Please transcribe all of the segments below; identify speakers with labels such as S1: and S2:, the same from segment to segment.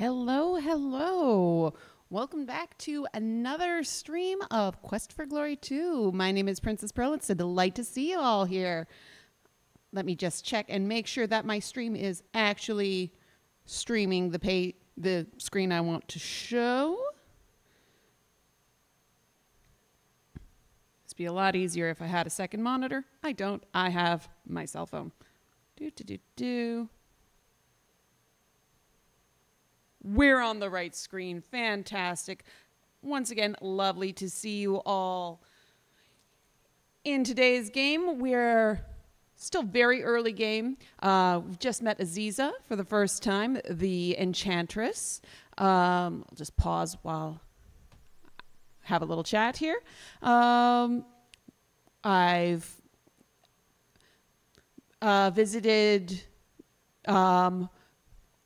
S1: Hello, hello. Welcome back to another stream of Quest for Glory 2. My name is Princess Pearl. It's a delight to see you all here. Let me just check and make sure that my stream is actually streaming the pay the screen I want to show. This would be a lot easier if I had a second monitor. I don't. I have my cell phone. Do do do do. We're on the right screen. Fantastic. Once again, lovely to see you all. In today's game, we're still very early game. Uh, we've just met Aziza for the first time, the Enchantress. Um, I'll just pause while I have a little chat here. Um, I've uh, visited um,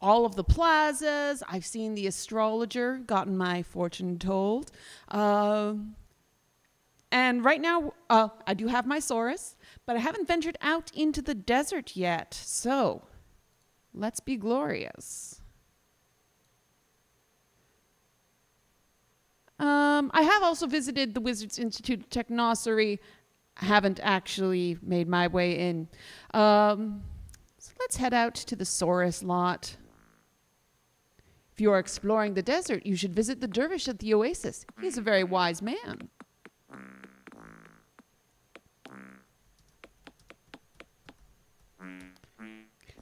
S1: all of the plazas. I've seen the astrologer, gotten my fortune told. Um, and right now, uh, I do have my Saurus, but I haven't ventured out into the desert yet. So, let's be glorious. Um, I have also visited the Wizards Institute of Technocery. I haven't actually made my way in. Um, so let's head out to the Saurus lot. If you are exploring the desert, you should visit the dervish at the oasis. He's a very wise man.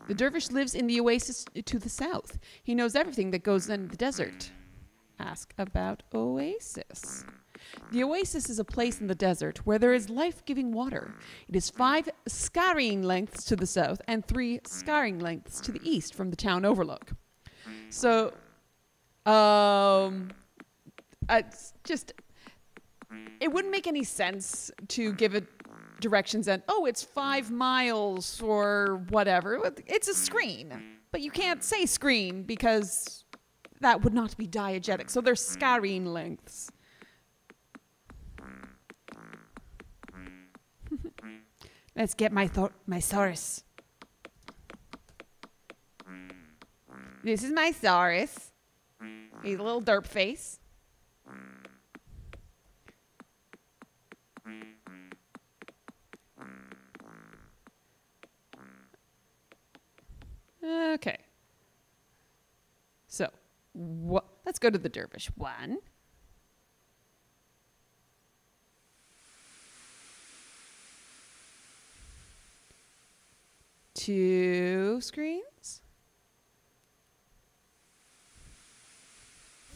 S1: The dervish lives in the oasis to the south. He knows everything that goes on in the desert. Ask about oasis. The oasis is a place in the desert where there is life giving water. It is five scurrying lengths to the south and three scurrying lengths to the east from the town overlook. So, um, it's just, it wouldn't make any sense to give it directions and, oh, it's five miles or whatever. It's a screen. But you can't say screen because that would not be diegetic. So they're scurrying lengths. Let's get my my Saurus. This is my Saurus. He's a little derp face. Okay. So, what? Let's go to the dervish. One. Two screens.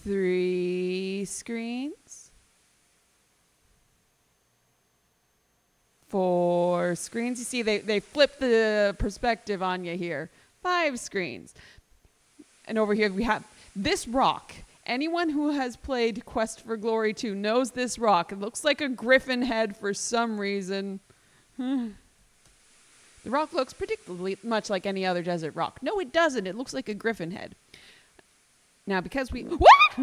S1: Three screens. Four screens. You see, they, they flip the perspective on you here. Five screens. And over here we have this rock. Anyone who has played Quest for Glory 2 knows this rock. It looks like a griffin head for some reason. the rock looks predictably much like any other desert rock. No, it doesn't. It looks like a griffin head. Now, because we. What?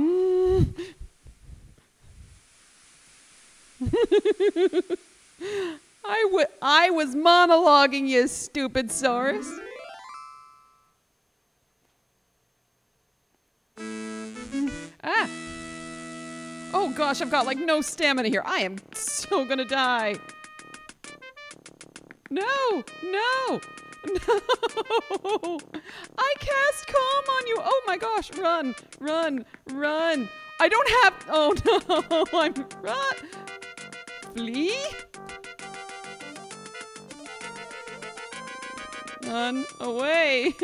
S1: I, w- I was monologuing, you stupid Saurus. ah. Oh gosh, I've got like no stamina here. I am so gonna die. No, no, no. I cast calm on you. Oh my gosh, run, run, run. I don't have. Oh no, I'm run. Flee. Run away.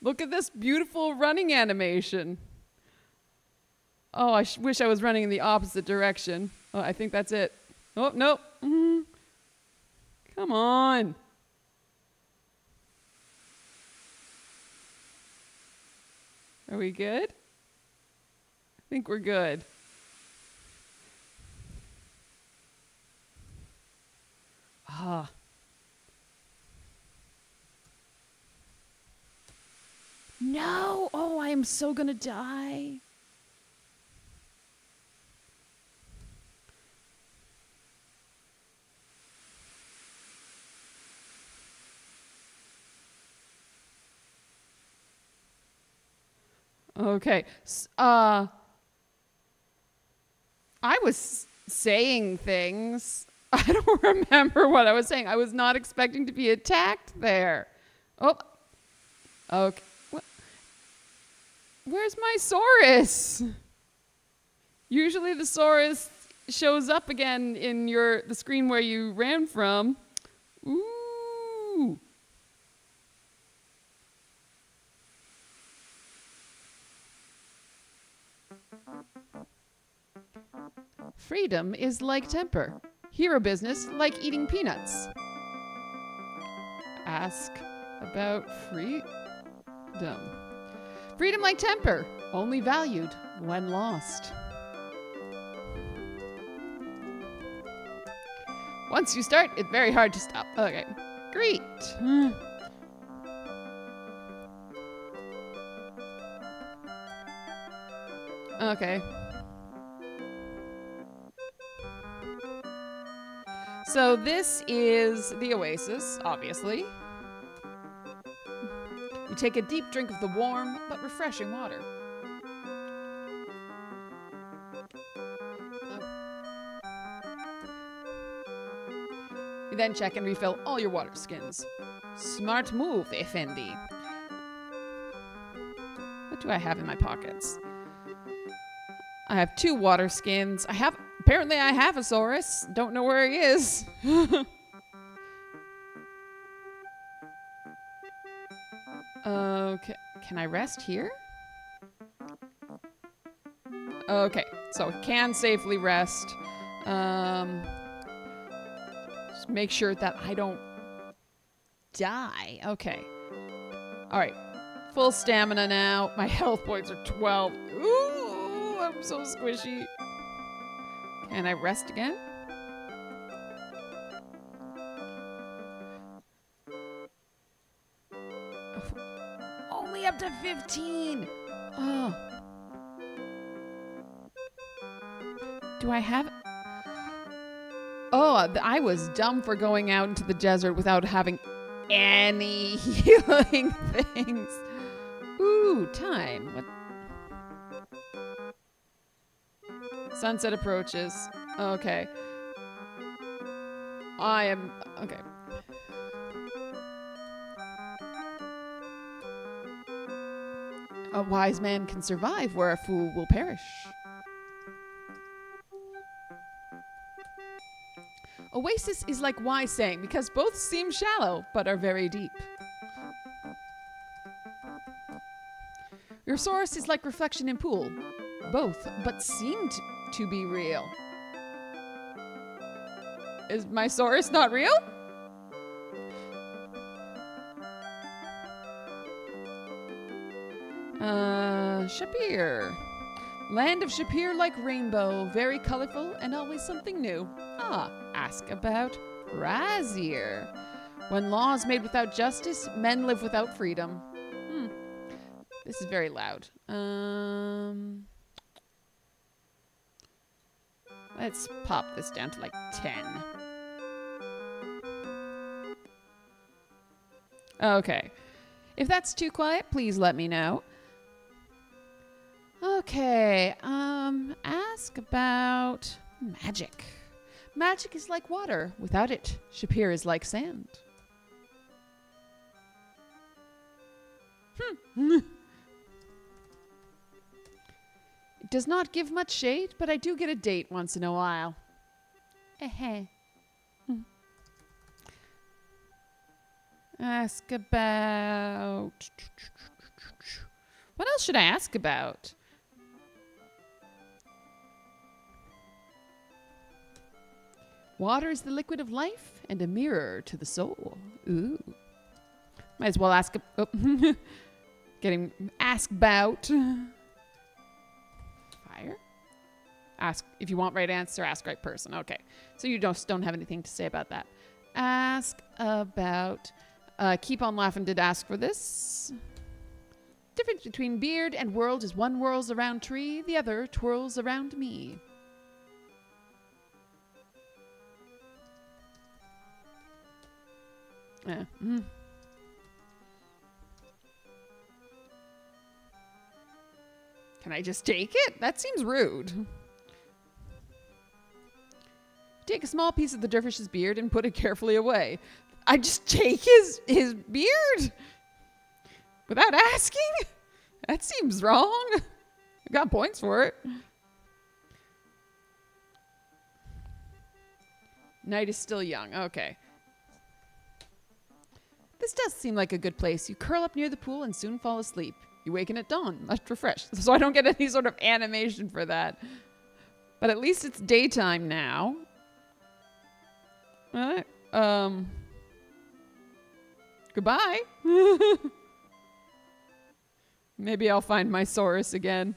S1: Look at this beautiful running animation. Oh, I wish I was running in the opposite direction. Oh, I think that's it. Oh, no. Mm. Come on. Are we good? I think we're good. Ah. No! Oh, I am so gonna die. Okay. Uh, I was saying things. I don't remember what I was saying. I was not expecting to be attacked there. Oh. Okay. Where's my Saurus? Usually the Saurus shows up again in your the screen where you ran from. Ooh. Freedom is like temper. Hero business like eating peanuts. Ask about freedom. Freedom like temper, only valued when lost. Once you start, it's very hard to stop. Okay. Great. Hmm. Okay. So this is the oasis, obviously. You take a deep drink of the warm but refreshing water. You then check and refill all your water skins. Smart move, Effendi. What do I have in my pockets? I have two water skins. I have apparently I have a Saurus. Don't know where he is. okay. Can I rest here? Okay, so can safely rest. Um, just make sure that I don't die. Okay. All right. Full stamina now. My health points are 12. Ooh, I'm so squishy. Can I rest again? Only up to 15. Oh. Do I have Oh, uh, I was dumb for going out into the desert without having any healing things. Ooh, time. What? Sunset approaches. Okay. I am. Okay. A wise man can survive where a fool will perish. Oasis is like wise saying because both seem shallow but are very deep. Your Saurus is like reflection in pool, both but seem t- to be real. Is my Saurus not real? Uh, Shapir. Land of Shapir like rainbow, very colorful and always something new. Ah, ask about Raseir. When law is made without justice, men live without freedom. Hmm. This is very loud. Um. Let's pop this down to like 10. Okay. If that's too quiet, please let me know. Okay, um, ask about magic. Magic is like water. Without it, Shapir is like sand. Hmm. does not give much shade, but I do get a date once in a while. Eh. Ask about. What else should I ask about? Water is the liquid of life and a mirror to the soul. Ooh. Might as well ask. Oh. Getting ask about Ask if you want right answer. Ask right person. Okay, so you don't don't have anything to say about that. Ask about. Uh, keep on laughing. Did ask for this. Difference between beard and world is one whirls around tree, the other twirls around me. Yeah. Mm. Can I just take it? That seems rude. Take a small piece of the dervish's beard and put it carefully away. I just take his his beard without asking? That seems wrong. I got points for it. Night is still young. Okay. This does seem like a good place. You curl up near the pool and soon fall asleep. You waken at dawn, much refreshed. So I don't get any sort of animation for that. But at least it's daytime now. Alright. Um. Goodbye. Maybe I'll find my Saurus again.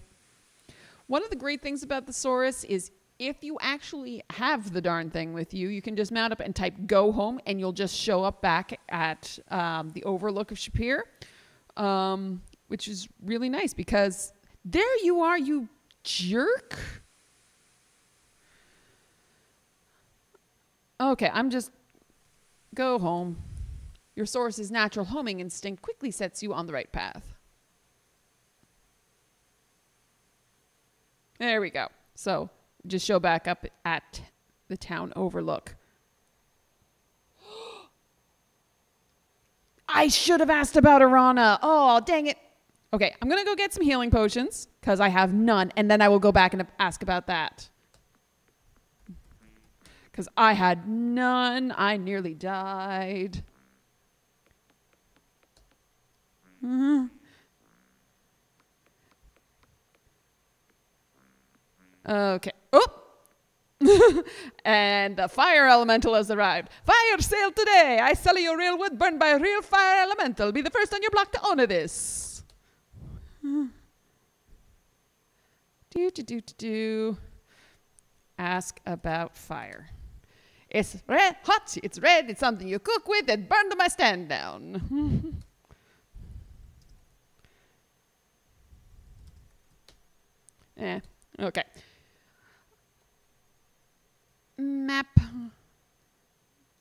S1: One of the great things about the Saurus is if you actually have the darn thing with you, you can just mount up and type go home and you'll just show up back at um, the overlook of Shapir, um, which is really nice because there you are, you jerk. Okay, I'm just. Go home. Your Saurus's natural homing instinct quickly sets you on the right path. There we go. So just show back up at the town overlook. I should have asked about Erana. Oh, dang it. Okay, I'm going to go get some healing potions because I have none, and then I will go back and ask about that. Because I had none. I nearly died. Mm-hmm. Okay. Oh! and the fire elemental has arrived. Fire sale today! I sell you real wood burned by a real fire elemental. Be the first on your block to honor this. do, do, do, do, do. Ask about fire. It's red, hot, it's red, it's something you cook with and burn to my stand down. eh, okay. Map.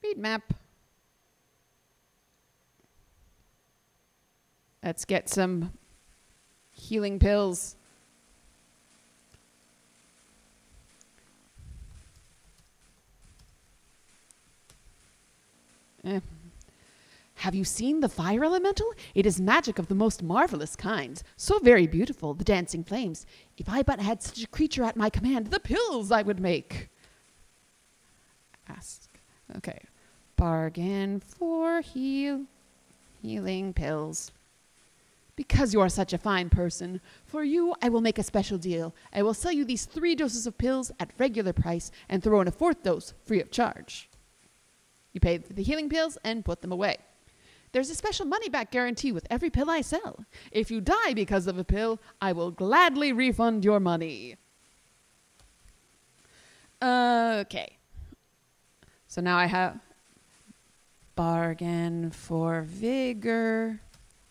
S1: Read map. Let's get some healing pills. Eh. Have you seen the fire elemental? It is magic of the most marvelous kind. So very beautiful, the dancing flames. If I but had such a creature at my command, the pills I would make. Ask. Okay. Bargain for heal healing pills. Because you are such a fine person, for you I will make a special deal. I will sell you these three doses of pills at regular price and throw in a fourth dose free of charge. You pay for the healing pills and put them away. There's a special money back guarantee with every pill I sell. If you die because of a pill, I will gladly refund your money. Okay. So now I have bargain for vigor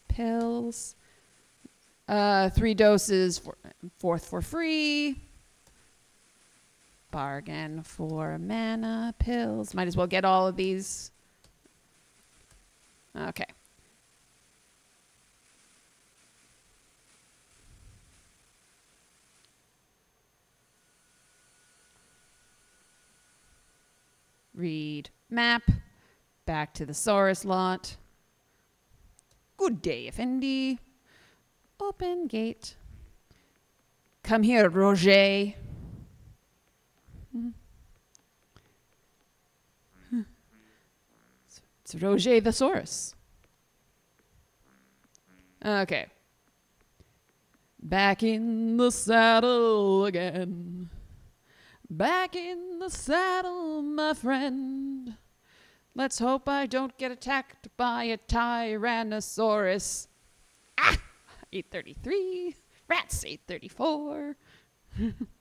S1: pills. Uh, three doses, for, fourth for free. Bargain for mana pills. Might as well get all of these. Okay. Read map. Back to the Saurus lot. Good day, Effendi. Open gate. Come here, Roger. It's Roger the Saurus. Okay. Back in the saddle again. Back in the saddle, my friend. Let's hope I don't get attacked by a Tyrannosaurus. Ah! 833. Rats, 834.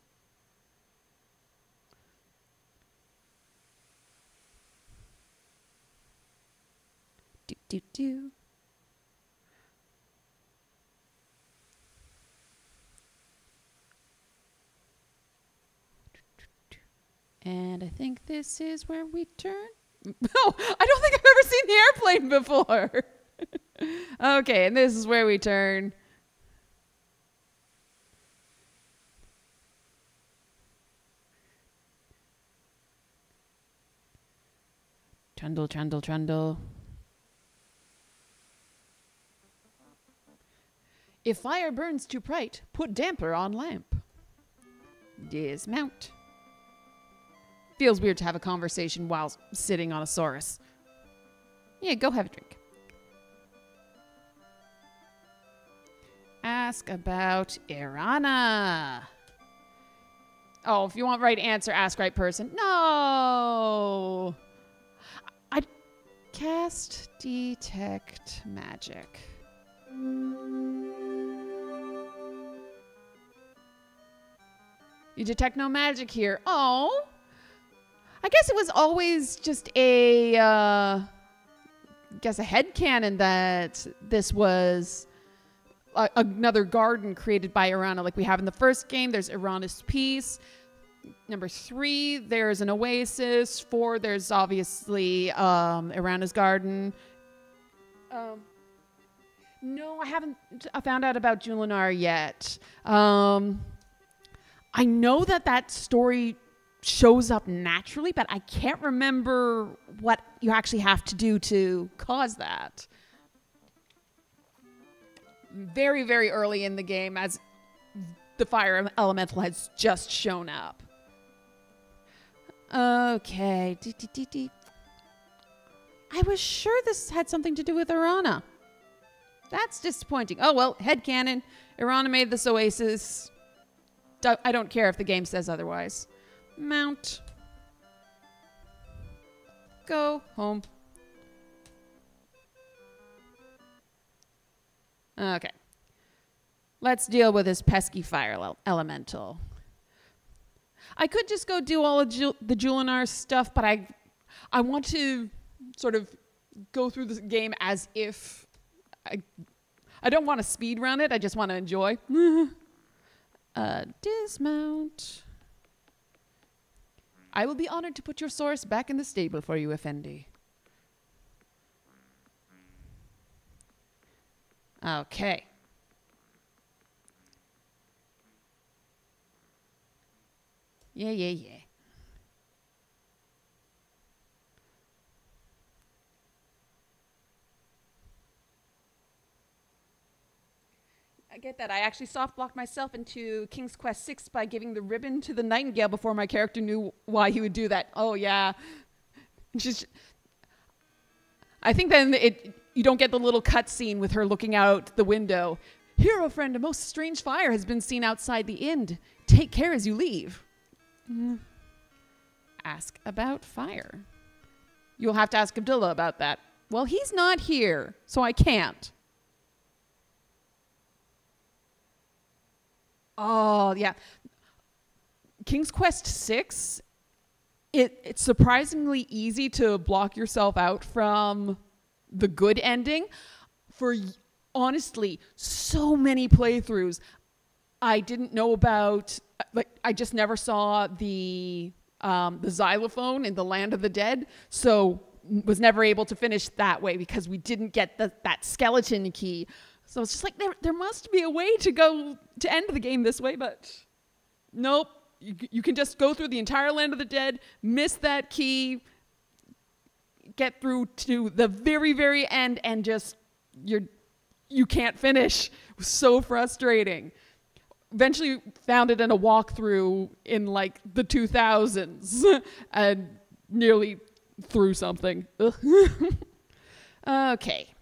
S1: Do do. And I think this is where we turn. No, oh, I don't think I've ever seen the airplane before. okay, and this is where we turn. Trundle, trundle, trundle. If fire burns too bright, put damper on lamp. Dismount. Feels weird to have a conversation while sitting on a Saurus. Yeah, go have a drink. Ask about Erana. Oh, if you want right answer, ask right person. No. I cast detect magic. You detect no magic here. Oh. I guess it was always just a uh guess a head canon that this was a- another garden created by Erana, like we have in the first game. There's Erana's Peace. Number three, there's an oasis. Four, there's obviously um, Erana's Garden. Um, no, I haven't found out about Julanar yet. Um, I know that that story shows up naturally, but I can't remember what you actually have to do to cause that very, very early in the game as the fire elemental has just shown up. Okay. I was sure this had something to do with Erana. That's disappointing. Oh, well, head headcanon. Erana made this oasis. I don't care if the game says otherwise. Mount. Go home. Okay. Let's deal with this pesky fire ele- elemental. I could just go do all of Jul- the Julanar stuff, but I, I want to sort of go through the game as if I, I don't want to speed run it. I just want to enjoy. uh, dismount. I will be honored to put your Saurus back in the stable for you, Effendi. Okay. Yeah, yeah, yeah. I get that. I actually soft blocked myself into King's Quest 6 by giving the ribbon to the Nightingale before my character knew why he would do that. Oh, yeah. Just I think then it you don't get the little cutscene with her looking out the window. Hero friend, a most strange fire has been seen outside the inn. Take care as you leave. Mm. Ask about fire. You'll have to ask Abdullah about that. Well, he's not here, so I can't. Oh, yeah. King's Quest 6 it, it's surprisingly easy to block yourself out from the good ending. For honestly, so many playthroughs, I didn't know about. Like, I just never saw the um, the xylophone in the Land of the Dead, so was never able to finish that way because we didn't get the, that skeleton key. So it's just like there there must be a way to go to end the game this way, but nope you, you can just go through the entire land of the dead, miss that key, get through to the very, very end, and just you're you can't finish. So frustrating. Eventually found it in a walkthrough in like the 2000s and nearly through something. okay.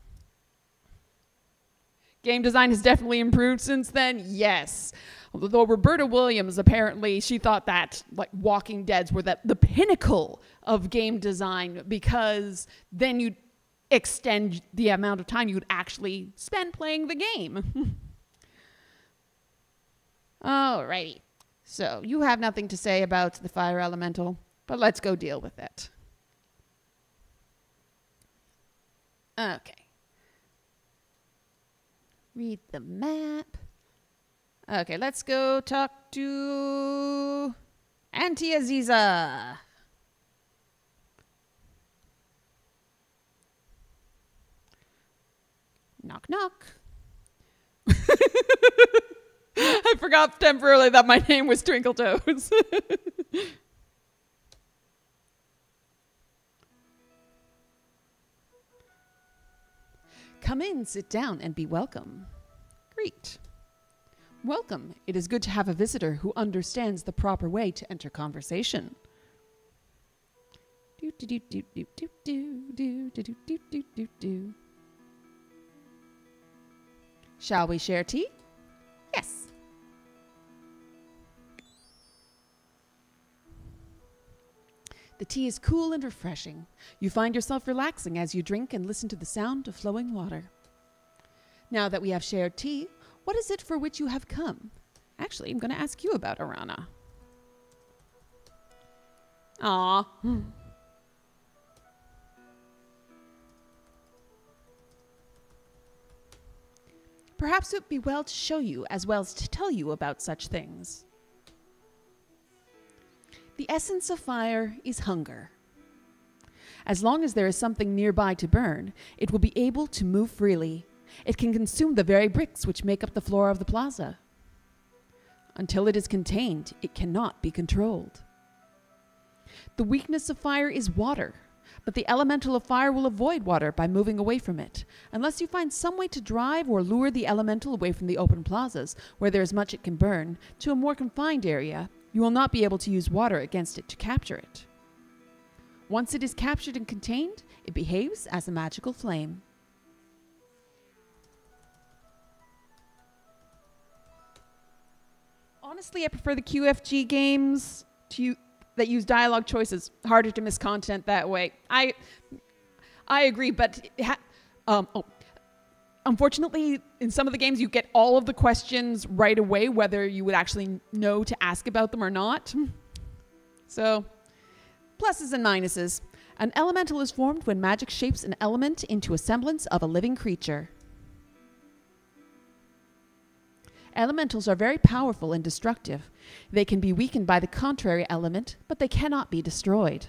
S1: Game design has definitely improved since then. Yes. Although Roberta Williams apparently she thought that like Walking Dead's were that the pinnacle of game design because then you'd extend the amount of time you'd actually spend playing the game. Alrighty. So you have nothing to say about the fire elemental, but let's go deal with it. Okay. Read the map. Okay, let's go talk to Auntie Aziza. Knock, knock. I forgot temporarily that my name was Twinkle Toes. Come in, sit down, and be welcome. Greet. Welcome. It is good to have a visitor who understands the proper way to enter conversation. Do do do do do do do do do do do do do. Shall we share tea? Yes. The tea is cool and refreshing. You find yourself relaxing as you drink and listen to the sound of flowing water. Now that we have shared tea, what is it for which you have come? Actually, I'm going to ask you about Erana. Ah. Perhaps it would be well to show you as well as to tell you about such things. The essence of fire is hunger. As long as there is something nearby to burn, it will be able to move freely. It can consume the very bricks which make up the floor of the plaza. Until it is contained, it cannot be controlled. The weakness of fire is water, but the elemental of fire will avoid water by moving away from it, unless you find some way to drive or lure the elemental away from the open plazas, where there is much it can burn, to a more confined area. You will not be able to use water against it to capture it. Once it is captured and contained, it behaves as a magical flame. Honestly, I prefer the QFG games to that use dialogue choices. Harder to miss content that way. I I agree, but um, oh, unfortunately, in some of the games, you get all of the questions right away, whether you would actually know to ask about them or not. So, pluses and minuses. An elemental is formed when magic shapes an element into a semblance of a living creature. Elementals are very powerful and destructive. They can be weakened by the contrary element, but they cannot be destroyed.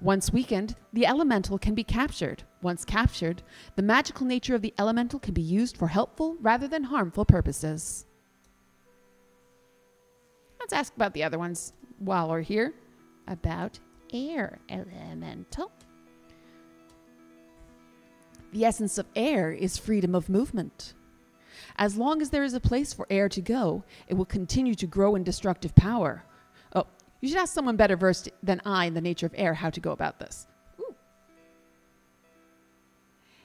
S1: Once weakened, the elemental can be captured. Once captured, the magical nature of the elemental can be used for helpful rather than harmful purposes. Let's ask about the other ones while we're here. About air elemental. The essence of air is freedom of movement. As long as there is a place for air to go, it will continue to grow in destructive power. You should ask someone better versed than I in the nature of air how to go about this. Ooh.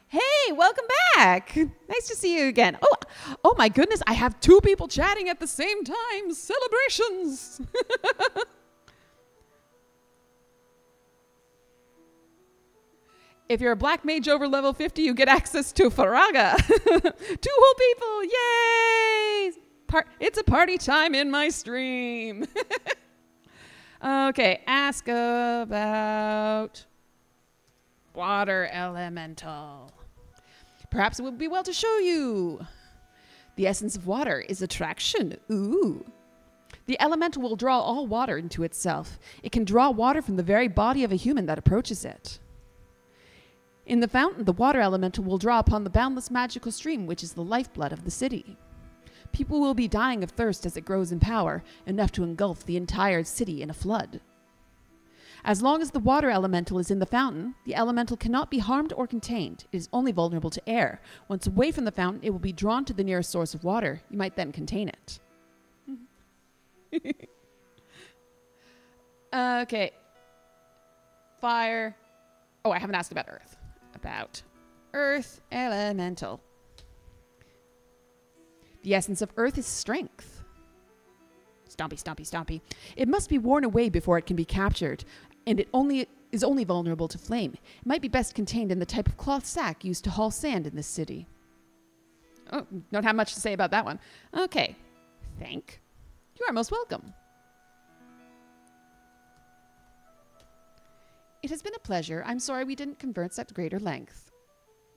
S1: Hey, welcome back. Nice to see you again. Oh, oh my goodness, I have two people chatting at the same time. Celebrations. If you're a black mage over level 50, you get access to Firaga. Two whole people. Yay! Par- it's a party time in my stream. okay, ask about water elemental. Perhaps it would be well to show you. The essence of water is attraction. Ooh. The elemental will draw all water into itself. It can draw water from the very body of a human that approaches it. In the fountain, the water elemental will draw upon the boundless magical stream, which is the lifeblood of the city. People will be dying of thirst as it grows in power, enough to engulf the entire city in a flood. As long as the water elemental is in the fountain, the elemental cannot be harmed or contained. It is only vulnerable to air. Once away from the fountain, it will be drawn to the nearest source of water. You might then contain it. okay. Fire. Oh, I haven't asked about earth about Earth Elemental. The essence of Earth is strength. Stompy, stompy, stompy. It must be worn away before it can be captured, and it only is only vulnerable to flame. It might be best contained in the type of cloth sack used to haul sand in this city. Oh, don't have much to say about that one. Okay. Thank. You are most welcome. It has been a pleasure. I'm sorry we didn't converse at greater length.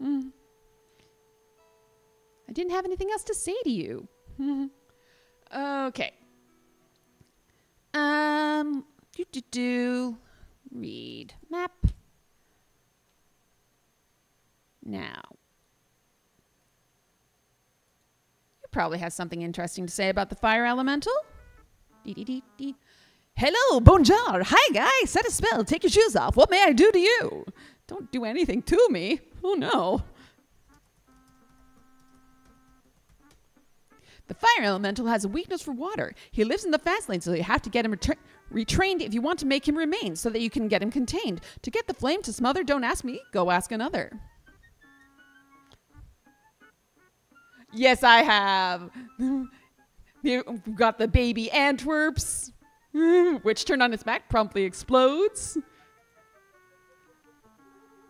S1: Mm. I didn't have anything else to say to you. okay. Um, do do do. Read map. Now. You probably have something interesting to say about the fire elemental. Dee dee dee dee. Hello, bonjour. Hi, guy. Set a spell. Take your shoes off. What may I do to you? Don't do anything to me. Oh, no. The fire elemental has a weakness for water. He lives in the fast lane, so you have to get him retra- retrained if you want to make him remain, so that you can get him contained. To get the flame to smother, don't ask me, go ask another. Yes, I have. We've got the baby Antwerps, which turned on its back promptly explodes.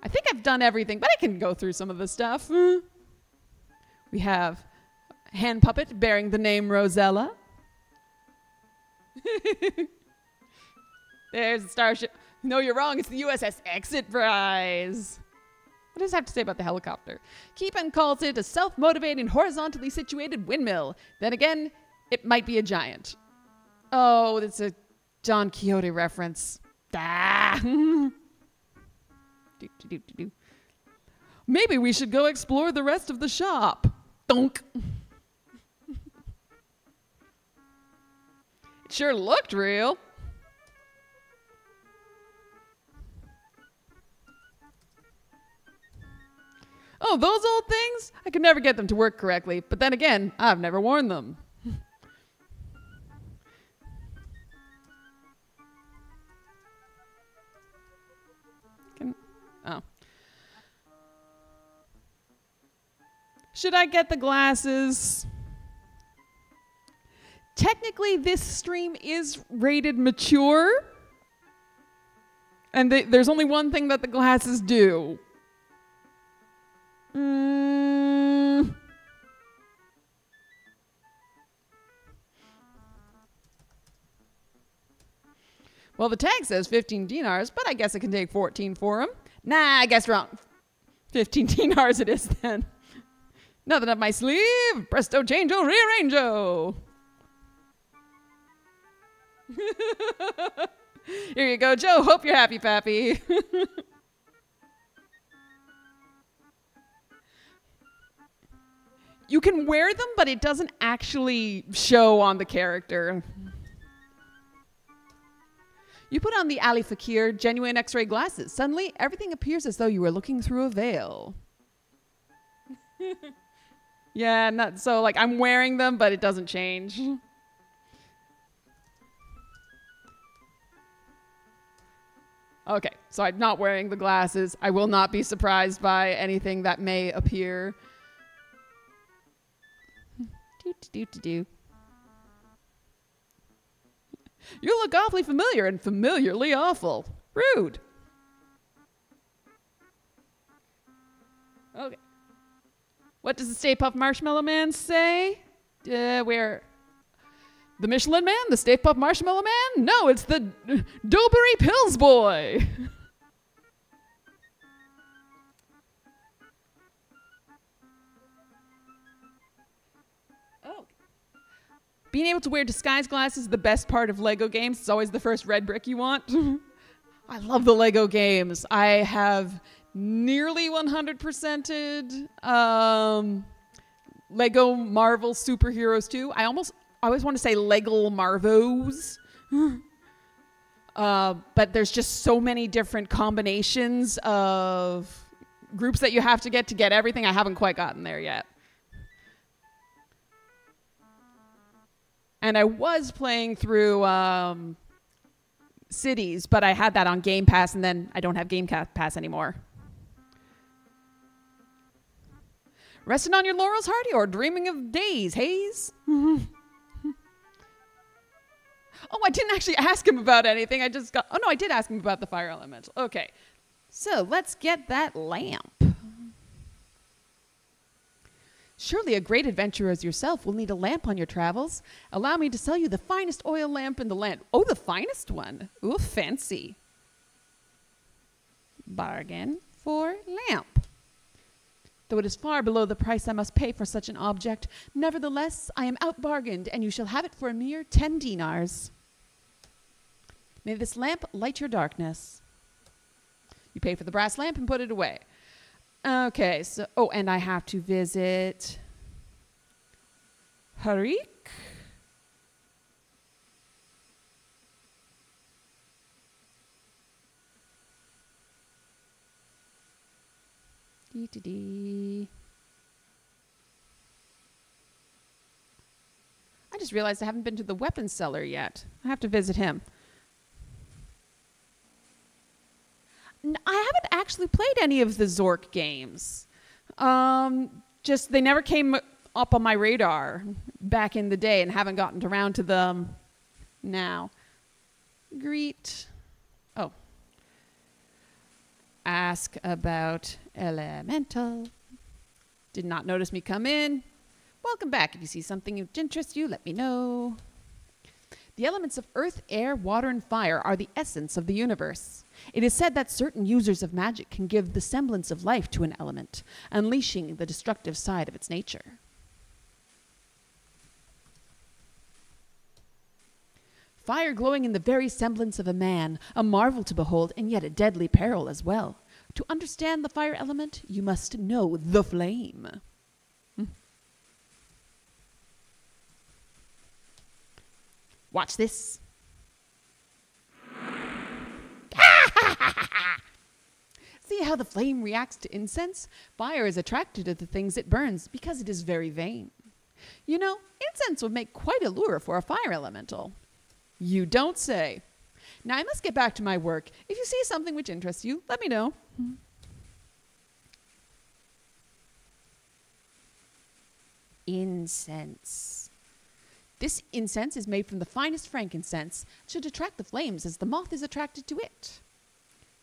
S1: I think I've done everything, but I can go through some of the stuff. We have hand puppet bearing the name Rosella. There's the starship. No, you're wrong. It's the USS Exit Prize. What does it have to say about the helicopter? Keapon calls it a self motivating, horizontally situated windmill. Then again, it might be a giant. Oh, that's a Don Quixote reference. Ah. do, do, do, Maybe we should go explore the rest of the shop. Donk. Sure looked real. Oh, those old things? I could never get them to work correctly, but then again, I've never worn them. Can, oh. Should I get the glasses? Technically, this stream is rated mature. And they, there's only one thing that the glasses do. Mm. Well, the tag says 15 dinars, but I guess I can take 14 for him. Nah, I guess wrong. 15 dinars it is then. Nothing up my sleeve. Presto changeo, rearrangeo. Here you go, Joe. Hope you're happy, Pappy. you can wear them, but it doesn't actually show on the character. You put on the Ali Fakir genuine x ray glasses. Suddenly, everything appears as though you were looking through a veil. yeah, not so like I'm wearing them, but it doesn't change. Okay, so I'm not wearing the glasses. I will not be surprised by anything that may appear. do, do, do, do. You look awfully familiar and familiarly awful. Rude. Okay. What does the Stay Puft Marshmallow Man say? Uh, where? The Michelin Man? The Stay Puft Marshmallow Man? No, it's the Doberry Pills Boy. oh. Being able to wear disguise glasses is the best part of Lego games. It's always the first red brick you want. I love the Lego games. I have nearly 100%ed um, Lego Marvel Superheroes 2. I almost I always want to say legal Marvos. uh, but there's just so many different combinations of groups that you have to get to get everything. I haven't quite gotten there yet. And I was playing through um, Cities, but I had that on Game Pass, and then I don't have Game Pass anymore. Resting on your laurels, Hardy, or dreaming of days, Hayes? Oh, I didn't actually ask him about anything. I just got. Oh, no, I did ask him about the fire elemental. Okay. So let's get that lamp. Surely a great adventurer as yourself will need a lamp on your travels. Allow me to sell you the finest oil lamp in the land. Oh, the finest one. Ooh, fancy. Bargain for lamp. Though it is far below the price I must pay for such an object, nevertheless, I am outbargained, and you shall have it for a mere ten dinars. May this lamp light your darkness. You pay for the brass lamp and put it away. Okay, so, oh, and I have to visit Harik. Dee-dee-dee. I just realized I haven't been to the weapons seller yet. I have to visit him. I haven't actually played any of the Zork games. Um, just they never came up on my radar back in the day, and haven't gotten around to them now. Greet. Oh. Ask about elemental. Did not notice me come in. Welcome back. If you see something which interests you, let me know. The elements of earth, air, water, and fire are the essence of the universe. It is said that certain users of magic can give the semblance of life to an element, unleashing the destructive side of its nature. Fire glowing in the very semblance of a man, a marvel to behold, and yet a deadly peril as well. To understand the fire element, you must know the flame. Hmm. Watch this. See how the flame reacts to incense? Fire is attracted to the things it burns because it is very vain. You know, incense would make quite a lure for a fire elemental. You don't say. Now I must get back to my work. If you see something which interests you, let me know. Incense. This incense is made from the finest frankincense, should attract the flames as the moth is attracted to it.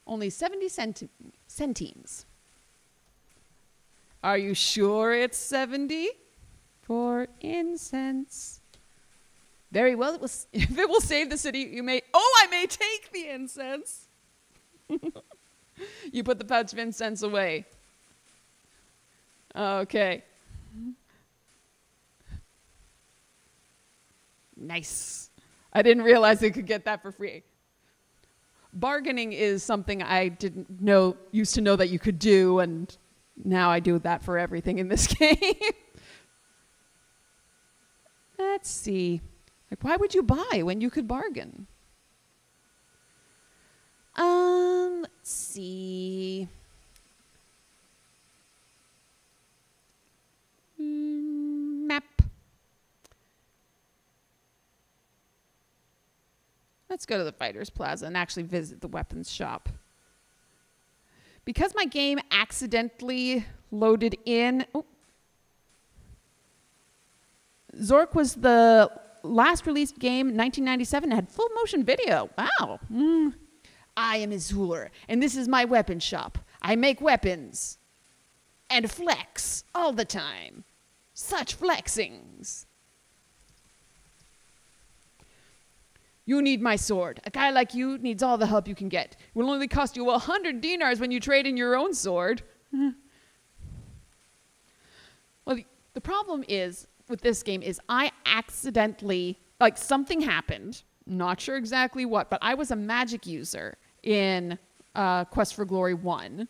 S1: Only 70 centi- centimes. Are you sure it's 70? For incense. Very well. It will, if it will save the city, you may. Oh, I may take the incense. you put the pouch of incense away. Okay. Nice. I didn't realize I could get that for free. Bargaining is something I didn't know, used to know that you could do, and now I do that for everything in this game. Let's see. Like, why would you buy when you could bargain? Um, let's see. Mm, map. Let's go to the Fighters Plaza and actually visit the weapons shop. Because my game accidentally loaded in. Oh, Zork was the last released game 1997 had full motion video. Wow. Mm. I am Issur, and this is my weapon shop. I make weapons and flex all the time. Such flexings. You need my sword. A guy like you needs all the help you can get. It will only cost you a hundred dinars when you trade in your own sword. well, the, the problem is with this game is I accidentally like something happened. Not sure exactly what, but I was a magic user in uh, Quest for Glory One.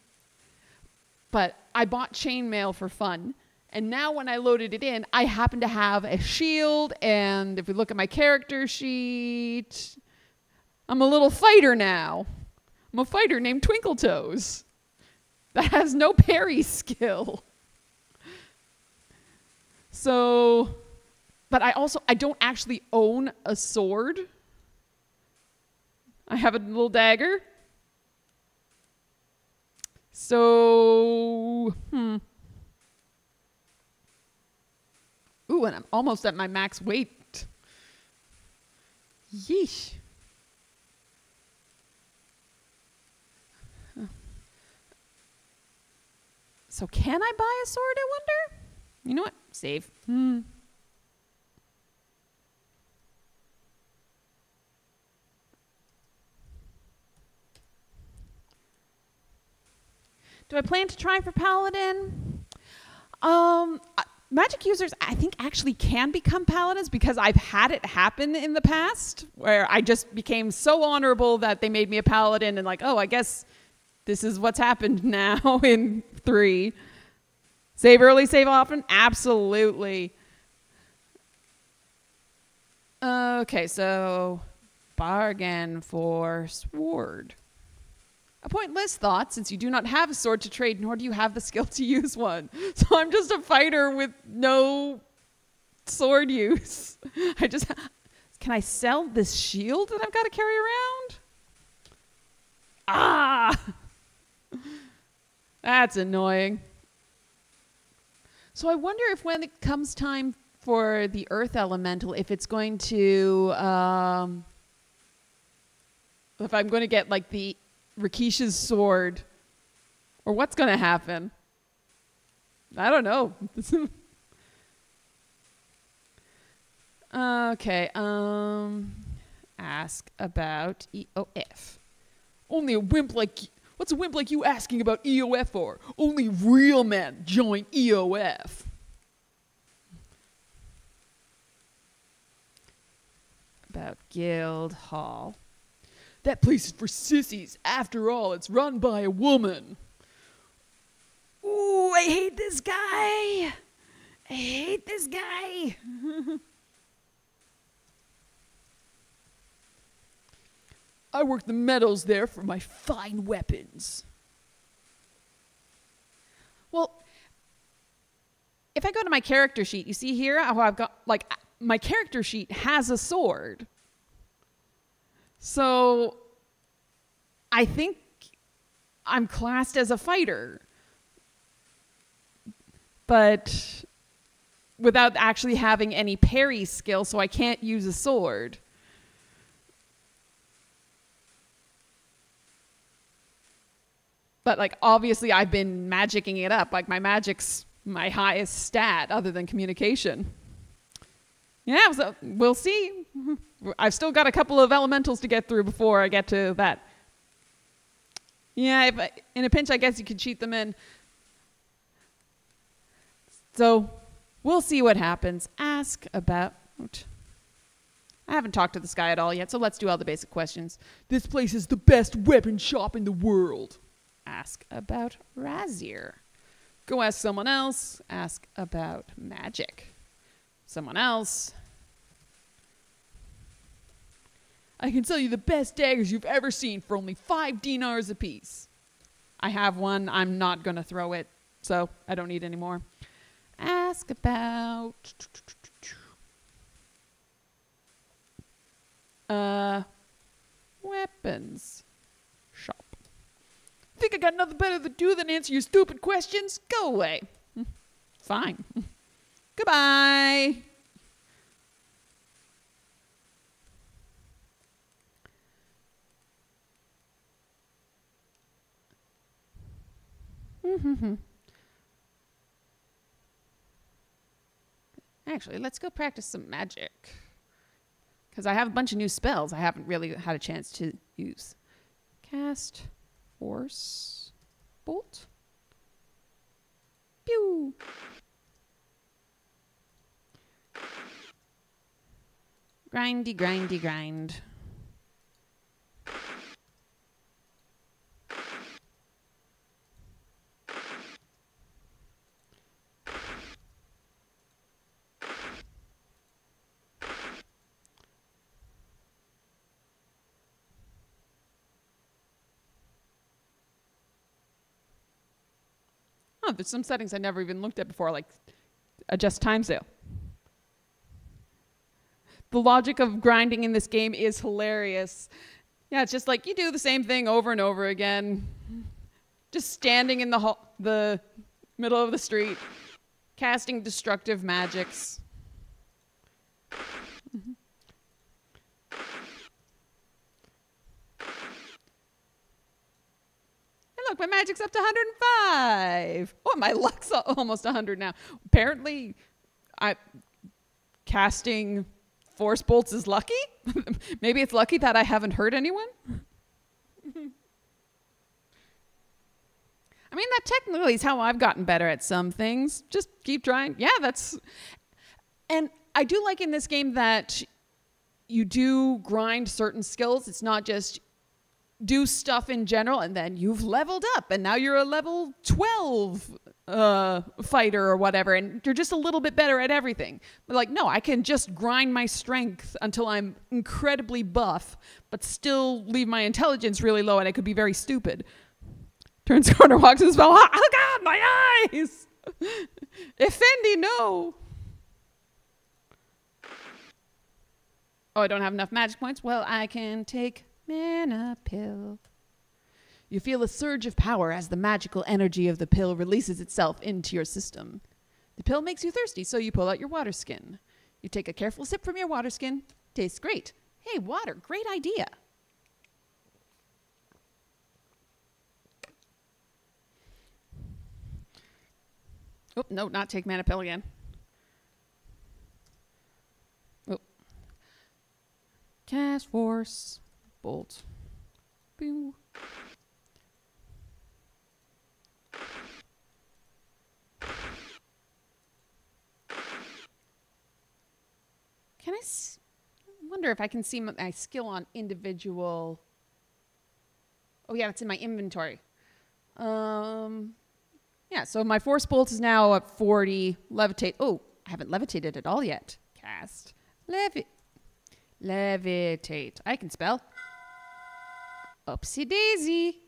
S1: But I bought chainmail for fun, and now when I loaded it in, I happen to have a shield. And if we look at my character sheet, I'm a little fighter now. I'm a fighter named Twinkle Toes that has no parry skill. So, but I also I don't actually own a sword. I have a little dagger. So, hmm. Ooh, and I'm almost at my max weight. Yeesh. So, can I buy a sword, I wonder? You know what? Save. Hmm. Do I plan to try for Paladin? Um, magic users, I think, actually can become Paladins because I've had it happen in the past where I just became so honorable that they made me a Paladin and, like, oh, I guess this is what's happened now in three. Save early, save often? Absolutely. Okay, so bargain for sword. A pointless thought, since you do not have a sword to trade, nor do you have the skill to use one. So I'm just a fighter with no sword use. I just. Can I sell this shield that I've got to carry around? Ah! That's annoying. So I wonder if when it comes time for the earth elemental, if it's going to. Um, if I'm going to get like the Rakeesh's sword, or what's going to happen. I don't know. okay. Um, ask about EOF. Only a wimp like what's a wimp like you asking about EOF for? Only real men join EOF. About Guild Hall. That place is for sissies. After all, it's run by a woman. Ooh, I hate this guy. I hate this guy. I work the metals there for my fine weapons. Well, if I go to my character sheet, you see here how I've got, like, my character sheet has a sword. So I think I'm classed as a fighter. But without actually having any parry skill, so I can't use a sword. But like obviously I've been magicking it up. Like my magic's my highest stat other than communication. Yeah, so we'll see. I've still got a couple of elementals to get through before I get to that. Yeah, if I, in a pinch, I guess you could cheat them in. So we'll see what happens. Ask about. I haven't talked to this guy at all yet, so let's do all the basic questions. This place is the best weapon shop in the world. Ask about Raseir. Go ask someone else. Ask about magic. Someone else. I can sell you the best daggers you've ever seen for only five dinars apiece. I have one. I'm not going to throw it, so I don't need any more. Ask about. Uh, weapons. Think I got nothing better to do than answer your stupid questions? Go away. Fine. Goodbye. Actually, let's go practice some magic. Because I have a bunch of new spells I haven't really had a chance to use. Cast Force Bolt. Pew! Grindy, grindy, grind. Oh, there's some settings I never even looked at before, like adjust timesale. The logic of grinding in this game is hilarious. Yeah, it's just like you do the same thing over and over again. Just standing in the the middle of the street, casting destructive magics. Look, my magic's up to 105. Oh, my luck's almost 100 now. Apparently, I casting force bolts is lucky. Maybe it's lucky that I haven't hurt anyone. I mean, that technically is how I've gotten better at some things. Just keep trying. Yeah, that's. And I do like in this game that you do grind certain skills. It's not just do stuff in general and then you've leveled up and now you're a level 12 uh, fighter or whatever, and you're just a little bit better at everything. But like, no, I can just grind my strength until I'm incredibly buff, but still leave my intelligence really low, and I could be very stupid. Turns corner, walks the spell. Oh God, my eyes! Effendi, no. Oh, I don't have enough magic points. Well, I can take mana pill. You feel a surge of power as the magical energy of the pill releases itself into your system. The pill makes you thirsty, so you pull out your water skin. You take a careful sip from your water skin. Tastes great. Hey, water, great idea. Oh, no, not take mana pill again. Oh. Cast force. Bolt. Can I wonder if I can see my, skill on individual? Oh yeah, it's in my inventory. Um, yeah. So my force bolt is now at forty. Levitate. Oh, I haven't levitated at all yet. Cast levi. Levitate. I can spell. Oopsie daisy.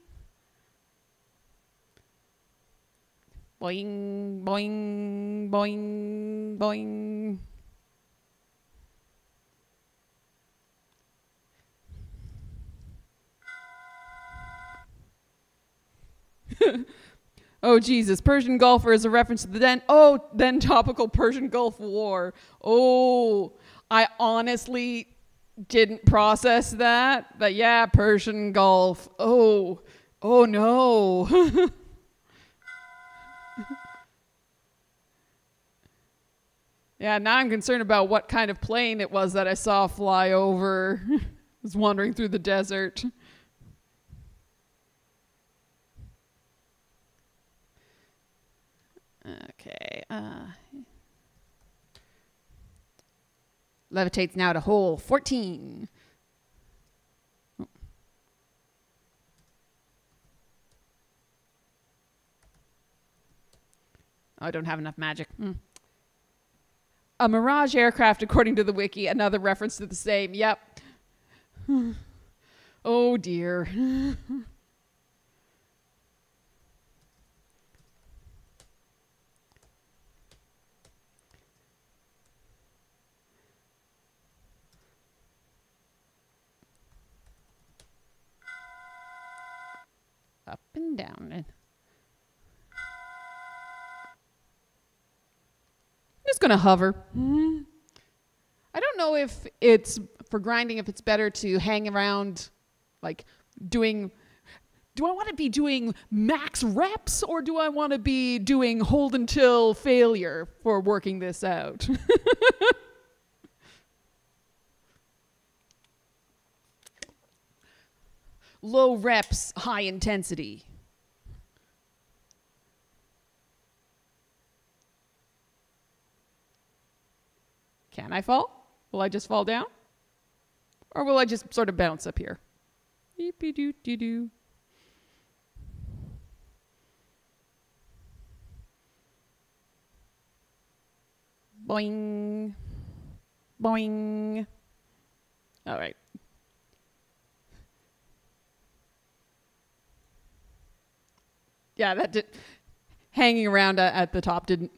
S1: Boing, boing, boing, boing. oh Jesus! Persian golfer is a reference to the then oh then topical Persian Gulf War. Oh, I honestly didn't process that, but yeah, Persian Gulf. Oh, oh no. yeah, now I'm concerned about what kind of plane it was that I saw fly over. was wandering through the desert. Okay. Uh, levitates now to hole 14. Oh. I don't have enough magic. Hmm. A Mirage aircraft, according to the wiki, another reference to the same. Yep. oh dear. up and down and I'm just gonna hover. I don't know if it's for grinding if it's better to hang around like doing do I want to be doing max reps or do I want to be doing hold until failure for working this out? low reps, high intensity. Can I fall? Will I just fall down? Or will I just sort of bounce up here? Boing. Boing. All right. Yeah, that did, hanging around at, the top didn't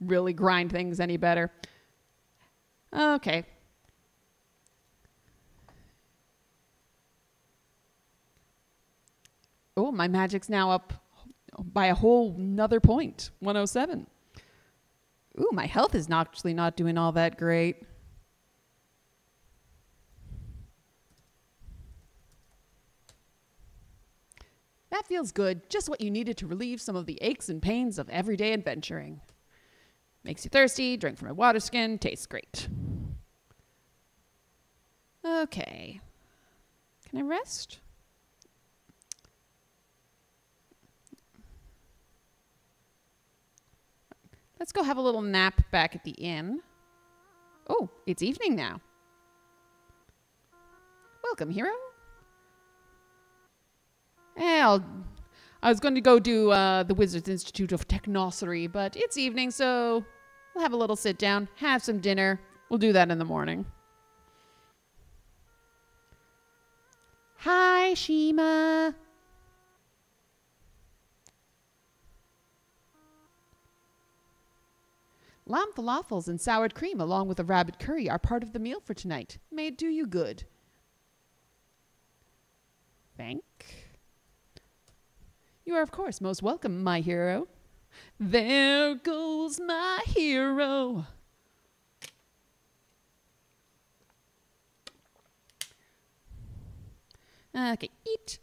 S1: really grind things any better. Okay. Oh, my magic's now up by a whole another point, 107. Ooh, my health is actually not doing all that great. That feels good, just what you needed to relieve some of the aches and pains of everyday adventuring. Makes you thirsty, drink from a water skin, tastes great. Okay. Can I rest? Let's go have a little nap back at the inn. Oh, it's evening now. Welcome, hero. I'll, I was going to go do uh, the Wizards Institute of Technocery, but it's evening, so we'll have a little sit down, have some dinner. We'll do that in the morning. Hi, Shema. Lamb falafels and soured cream, along with a rabbit curry, are part of the meal for tonight. May it do you good. Thank. You are, of course, most welcome, my hero. There goes my hero. Okay, eat.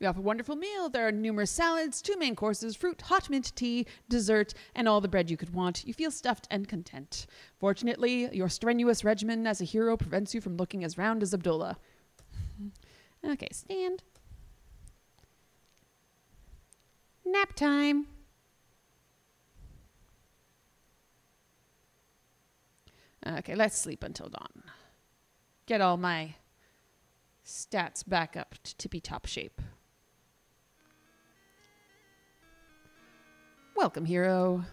S1: You have a wonderful meal. There are numerous salads, two main courses, fruit, hot mint tea, dessert, and all the bread you could want. You feel stuffed and content. Fortunately, your strenuous regimen as a hero prevents you from looking as round as Abdullah. Okay, stand. Nap time. Okay, let's sleep until dawn. Get all my stats back up to tippy top shape. Welcome, hero.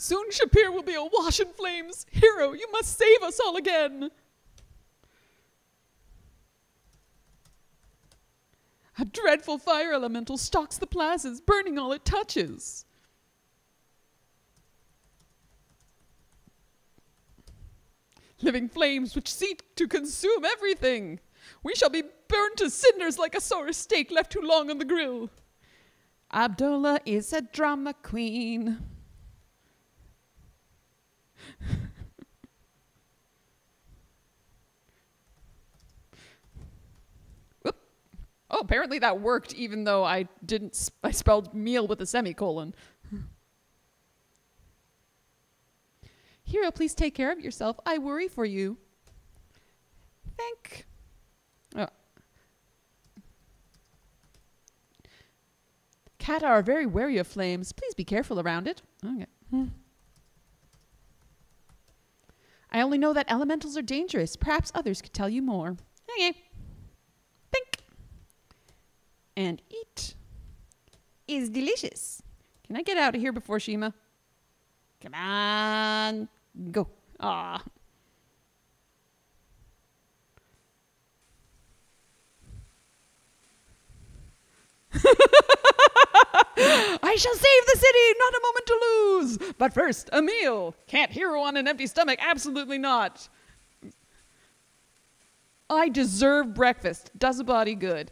S1: Soon Shapeir will be awash in flames. Hero, you must save us all again. A dreadful fire elemental stalks the plazas, burning all it touches. Living flames which seek to consume everything. We shall be burned to cinders like a sore steak left too long on the grill. Abdullah is a drama queen. Oh, apparently that worked, even though I didn't. Sp- I spelled meal with a semicolon. Hero, please take care of yourself. I worry for you. Thank. Oh. Cat are very wary of flames. Please be careful around it. Okay. Hmm. I only know that elementals are dangerous. Perhaps others could tell you more. Okay. And eat is delicious. Can I get out of here before Shema? Come on. Go. Ah. I shall save the city, not a moment to lose. But first, a meal. Can't hero on an empty stomach? Absolutely not. I deserve breakfast. Does a body good.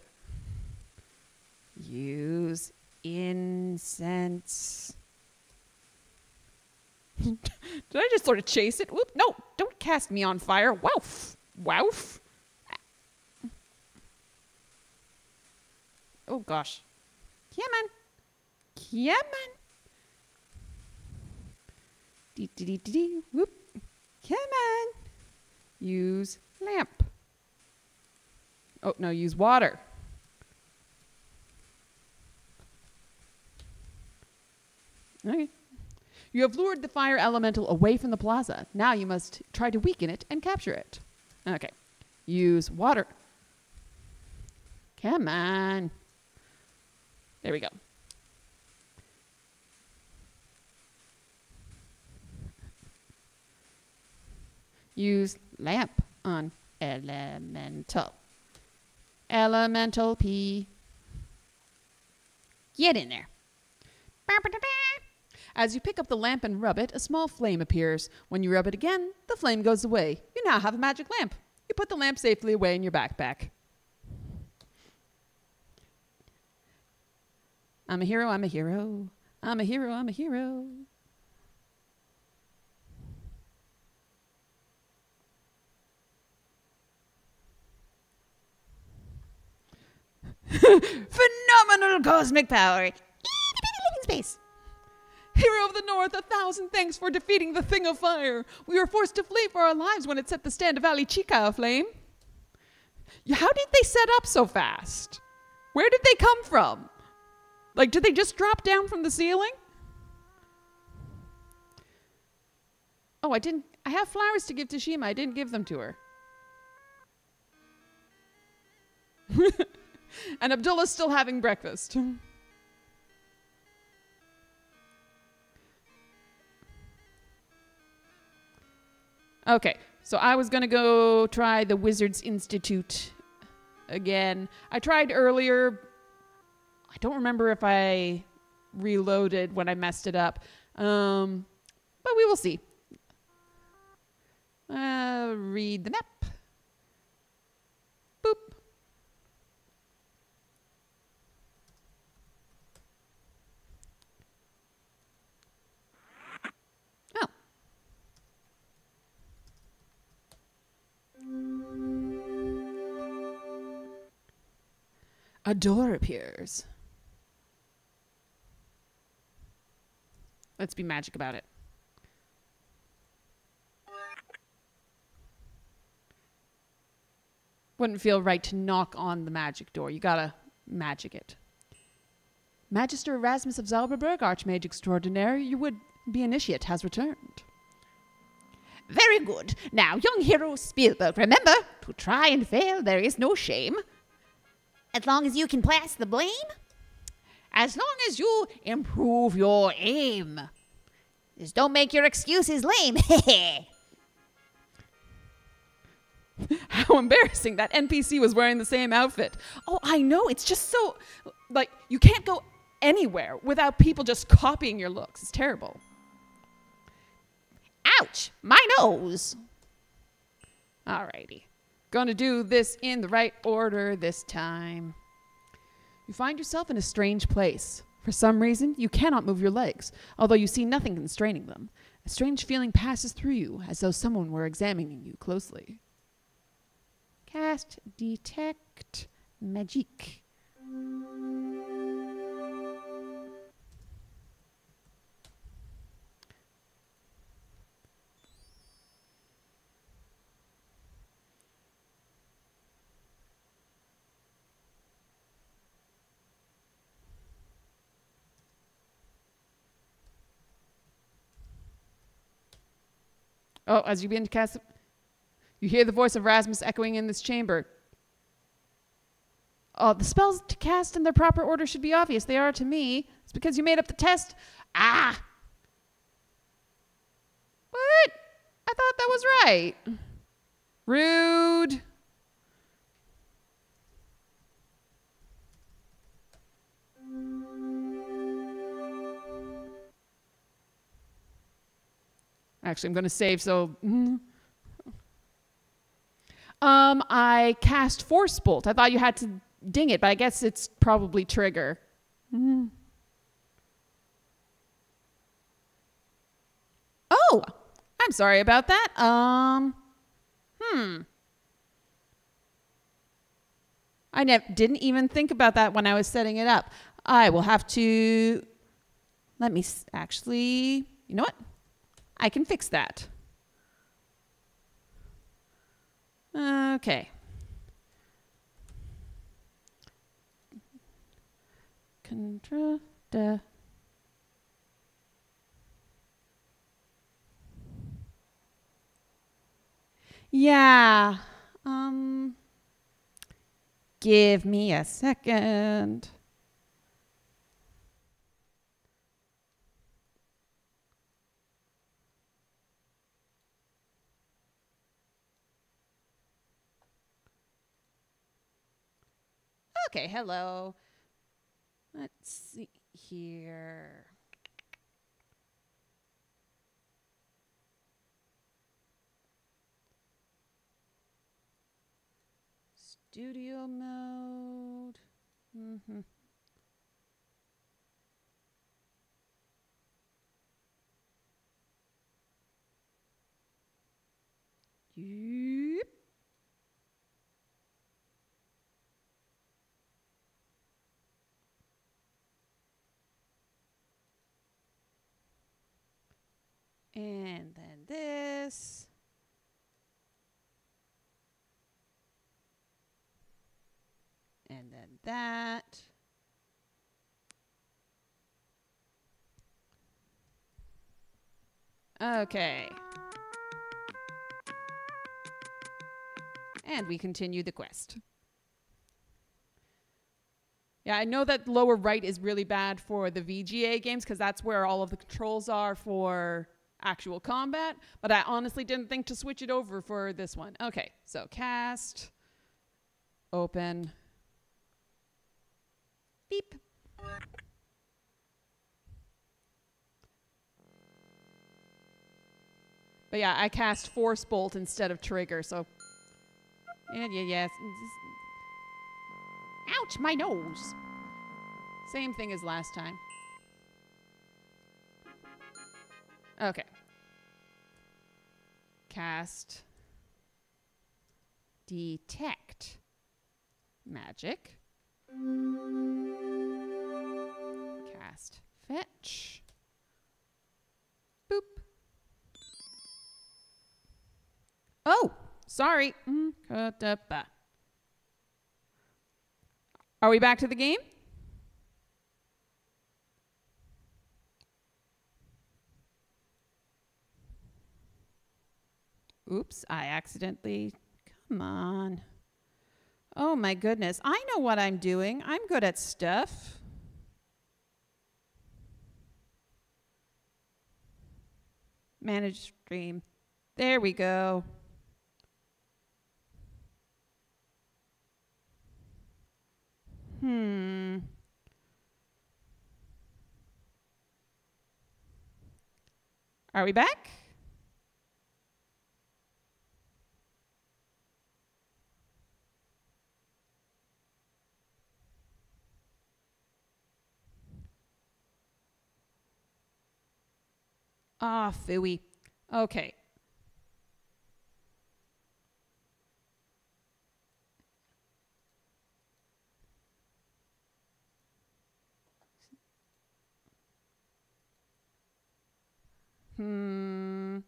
S1: Use incense. Did I just sort of chase it? No, don't cast me on fire. Woof. Woof. Oh gosh. Come on. Dee, dee, dee, dee, dee. Whoop. Come on. Use lamp. Oh, no, use water. Okay. You have lured the fire elemental away from the plaza. Now you must try to weaken it and capture it. Okay. Use water. Come on. There we go. Use lamp on elemental. Elemental P. Get in there. As you pick up the lamp and rub it, a small flame appears. When you rub it again, the flame goes away. You now have a magic lamp. You put the lamp safely away in your backpack. I'm a hero, I'm a hero. I'm a hero, I'm a hero. Phenomenal cosmic power. Space. Hero of the North, a thousand thanks for defeating the Thing of Fire. We were forced to flee for our lives when it set the stand of Ali Chica aflame. How did they set up so fast? Where did they come from? Like, did they just drop down from the ceiling? Oh, I didn't. I have flowers to give to Shema. I didn't give them to her. and Abdullah's still having breakfast. Okay, so I was gonna go try the Wizards Institute again. I tried earlier. I don't remember if I reloaded when I messed it up. Um, but we will see. Uh, read the map. Boop. Oh. A door appears. Let's be magic about it. Wouldn't feel right to knock on the magic door. You gotta magic it. Magister Erasmus of Zauberberg, Archmage Extraordinaire, you would be initiate, has returned.
S2: Very good. Now, young hero Spielburg, remember, to try and fail, there is no shame. As long as you can pass the blame. As long as you improve your aim. Just don't make your excuses lame.
S1: How embarrassing. That NPC was wearing the same outfit. Oh, I know. It's just so. Like, you can't go anywhere without people just copying your looks. It's terrible.
S2: Ouch! My nose!
S1: Alrighty. Gonna do this in the right order this time. You find yourself in a strange place. For some reason, you cannot move your legs, although you see nothing constraining them. A strange feeling passes through you, as though someone were examining you closely. Cast Detect Magic. Oh, as you begin to cast, you hear the voice of Rasmus echoing in this chamber. Oh, the spells to cast in their proper order should be obvious. They are to me. It's because you made up the test. Ah! What? I thought that was right. Rude. Actually, I'm going to save so. mm. Um, I cast Force Bolt. I thought you had to ding it, but I guess it's probably trigger. Mm. Oh, I'm sorry about that. Um, hmm. I didn't even think about that when I was setting it up. I will have to. Let me actually. You know what? I can fix that. Okay. Control Yeah. Um give me a second. Okay, hello. Let's see here. Studio mode. hmm Yep. And then this. And then that. Okay. And we continue the quest. Yeah, I know that lower right is really bad for the VGA games because that's where all of the controls are for actual combat, but I honestly didn't think to switch it over for this one. Okay, so cast, open, beep. But yeah, I cast Force Bolt instead of Trigger, so. Yeah, yeah, yes.
S2: Ouch, my nose.
S1: Same thing as last time. Okay. Cast. Detect. Magic. Cast. Fetch. Boop. Oh, sorry. Mm. Are we back to the game? Oops, I accidentally. Come on. Oh my goodness. I know what I'm doing. I'm good at stuff. Manage stream. There we go. Hmm. Are we back? Ah, phooey. Okay. Hmm.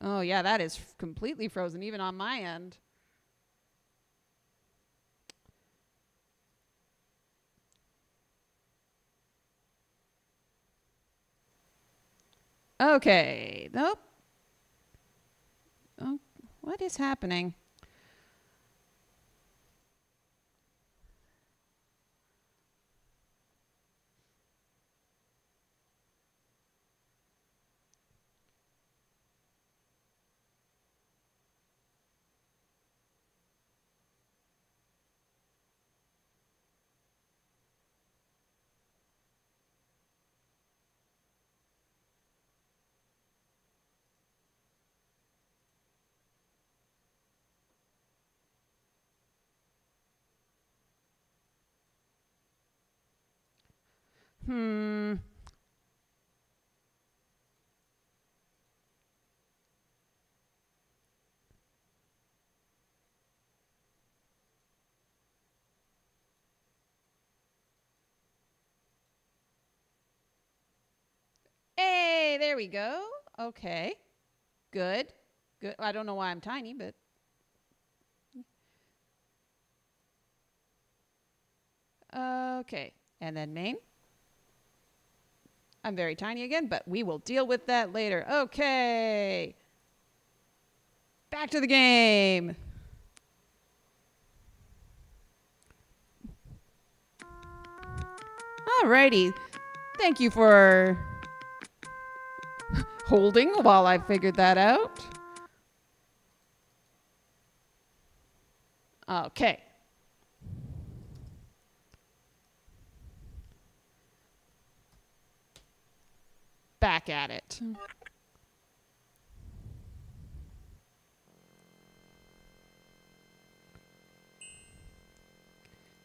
S1: Oh, yeah, that is completely frozen, even on my end. Okay. Nope. Oh, what is happening? Hmm. Hey, there we go. Okay. Good. Good. I don't know why I'm tiny, but Okay. And then main. I'm very tiny again, but we will deal with that later. Okay. Back to the game. Alrighty. Thank you for holding while I figured that out. Okay. Back at it.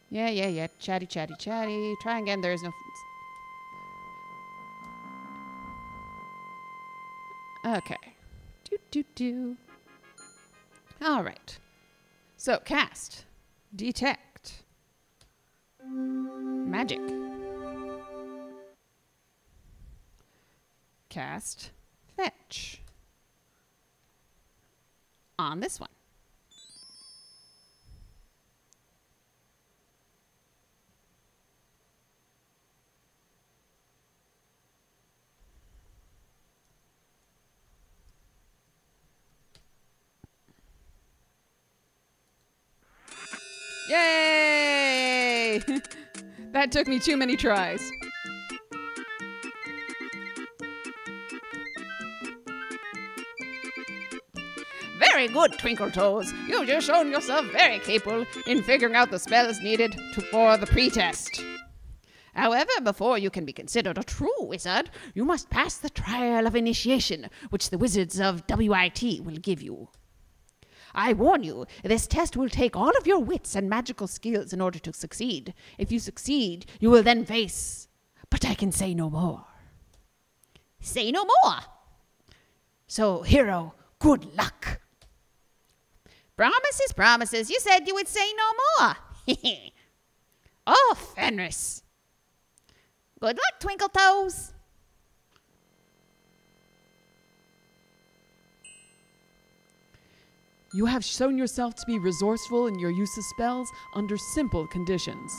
S1: Yeah, yeah, yeah. Chatty, chatty, chatty. Try again. There is no. Okay. Do, do, do. All right. So, cast. Detect. Magic. cast fetch on this one. Yay! that took me too many tries.
S2: Good, Twinkle Toes. You've just shown yourself very capable in figuring out the spells needed to, for the pretest. However, before you can be considered a true wizard, you must pass the trial of initiation, which the wizards of WIT will give you. I warn you, this test will take all of your wits and magical skills in order to succeed. If you succeed, you will then face. But I can say no more. Say no more. So, hero, good luck. Promises, promises. You said you would say no more. oh, Fenris. Good luck, Twinkle Toes.
S1: You have shown yourself to be resourceful in your use of spells under simple conditions.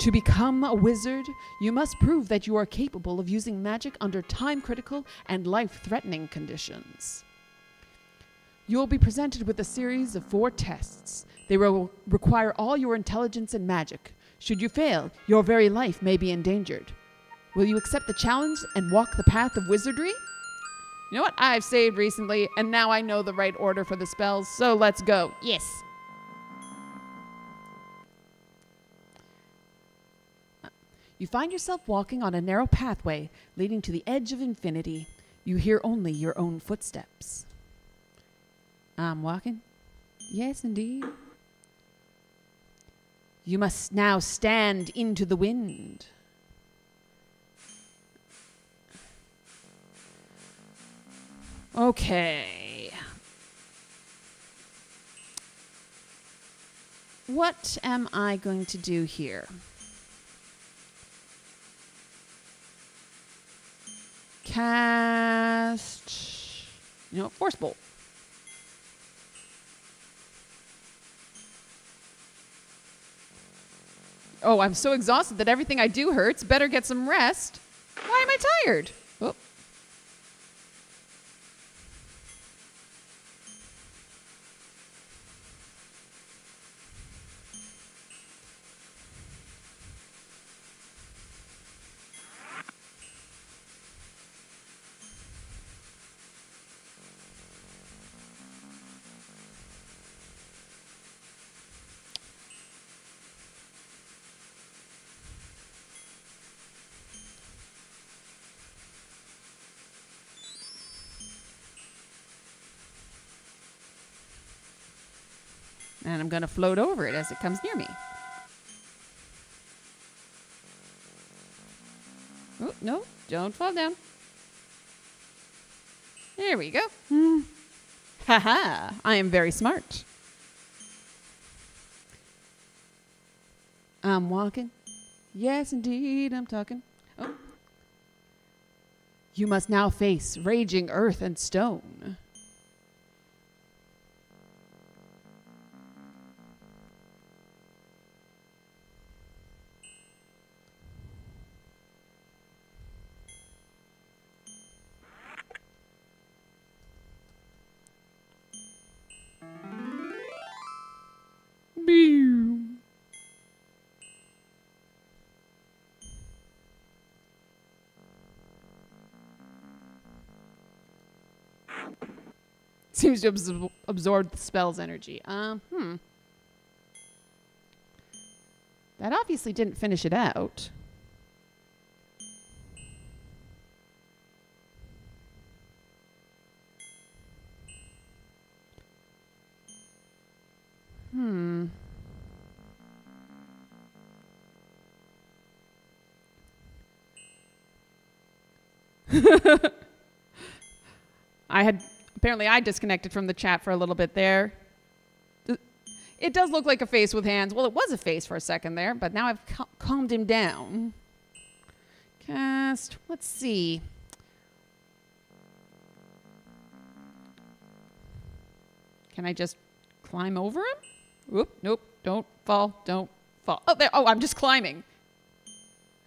S1: To become a wizard, you must prove that you are capable of using magic under time critical and life threatening conditions. You will be presented with a series of four tests. They will require all your intelligence and magic. Should you fail, your very life may be endangered. Will you accept the challenge and walk the path of wizardry? You know what? I've saved recently, and now I know the right order for the spells, so let's go.
S2: Yes.
S1: You find yourself walking on a narrow pathway leading to the edge of infinity. You hear only your own footsteps. I'm walking? Yes, indeed. You must now stand into the wind. Okay. What am I going to do here? Cast. You know, Force Bolt. Oh, I'm so exhausted that everything I do hurts. Better get some rest. Why am I tired? And I'm going to float over it as it comes near me. Oh, no, don't fall down. There we go. Hmm. Haha, I am very smart. I'm walking. Yes, indeed, I'm talking. Oh. You must now face raging earth and stone. Seems to absor- absorb the spell's energy. Um, hmm. That obviously didn't finish it out. Apparently I disconnected from the chat for a little bit there. It does look like a face with hands. Well, it was a face for a second there, but now I've cal- calmed him down. Cast. Let's see. Can I just climb over him? Oop, nope, don't fall, don't fall. Oh, there. Oh, I'm just climbing.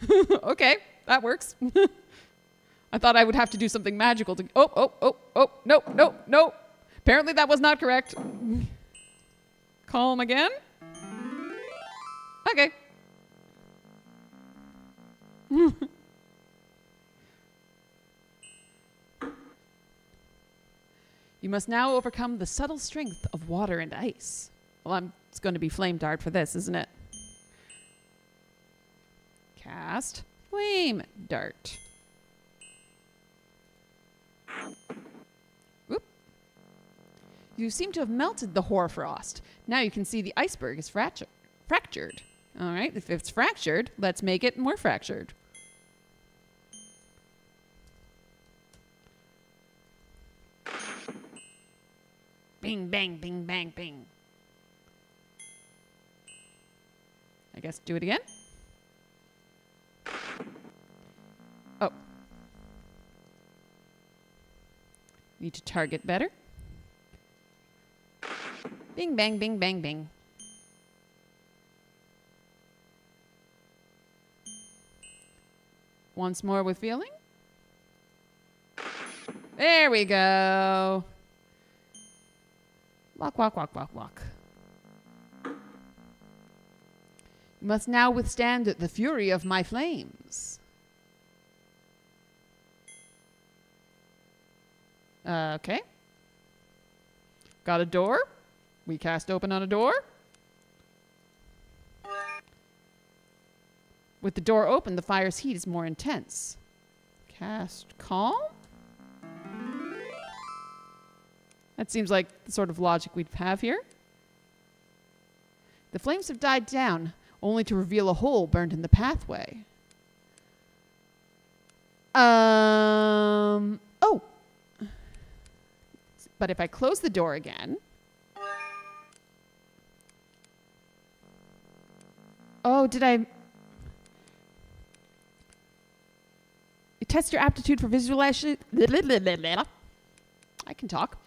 S1: okay, that works. I thought I would have to do something magical to. Oh, oh, oh, oh, no, no, no. Apparently that was not correct. Call him again. Okay. you must now overcome the subtle strength of water and ice. Well, I'm, it's going to be flame dart for this, isn't it? Cast flame dart. You seem to have melted the hoarfrost. Now you can see the iceberg is fractu- fractured. All right, if it's fractured, let's make it more fractured. Bing, bang, bing, bang, bing. I guess do it again. Oh. Need to target better. Bing, bang, bing, bang, bing. Once more with feeling. There we go. Walk, walk, walk, walk, walk. You must now withstand the fury of my flames. Uh, okay. Got a door. We cast open on a door. With the door open, the fire's heat is more intense. Cast calm? That seems like the sort of logic we'd have here. The flames have died down, only to reveal a hole burned in the pathway. Um. Oh. But if I close the door again. Oh, did I? It tests your aptitude for visualization. I can talk.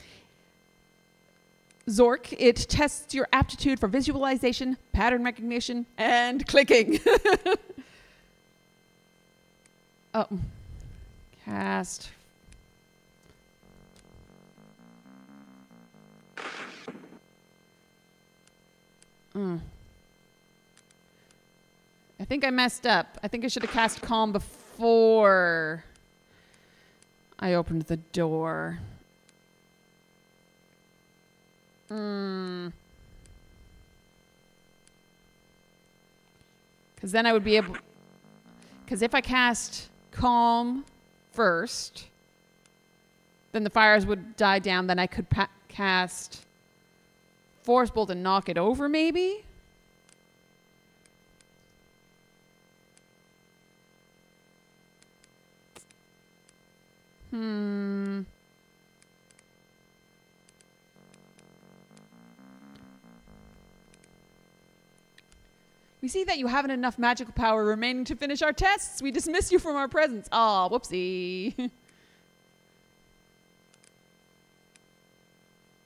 S1: Zork, it tests your aptitude for visualization, pattern recognition, and clicking. oh. Cast. Mm. I think I messed up. I think I should have cast calm before I opened the door. Hmm. Because then I would be able. Because if I cast calm first, then the fires would die down. Then I could cast force bolt and knock it over, maybe. Hmm. We see that you haven't enough magical power remaining to finish our tests. We dismiss you from our presence. Aw, whoopsie.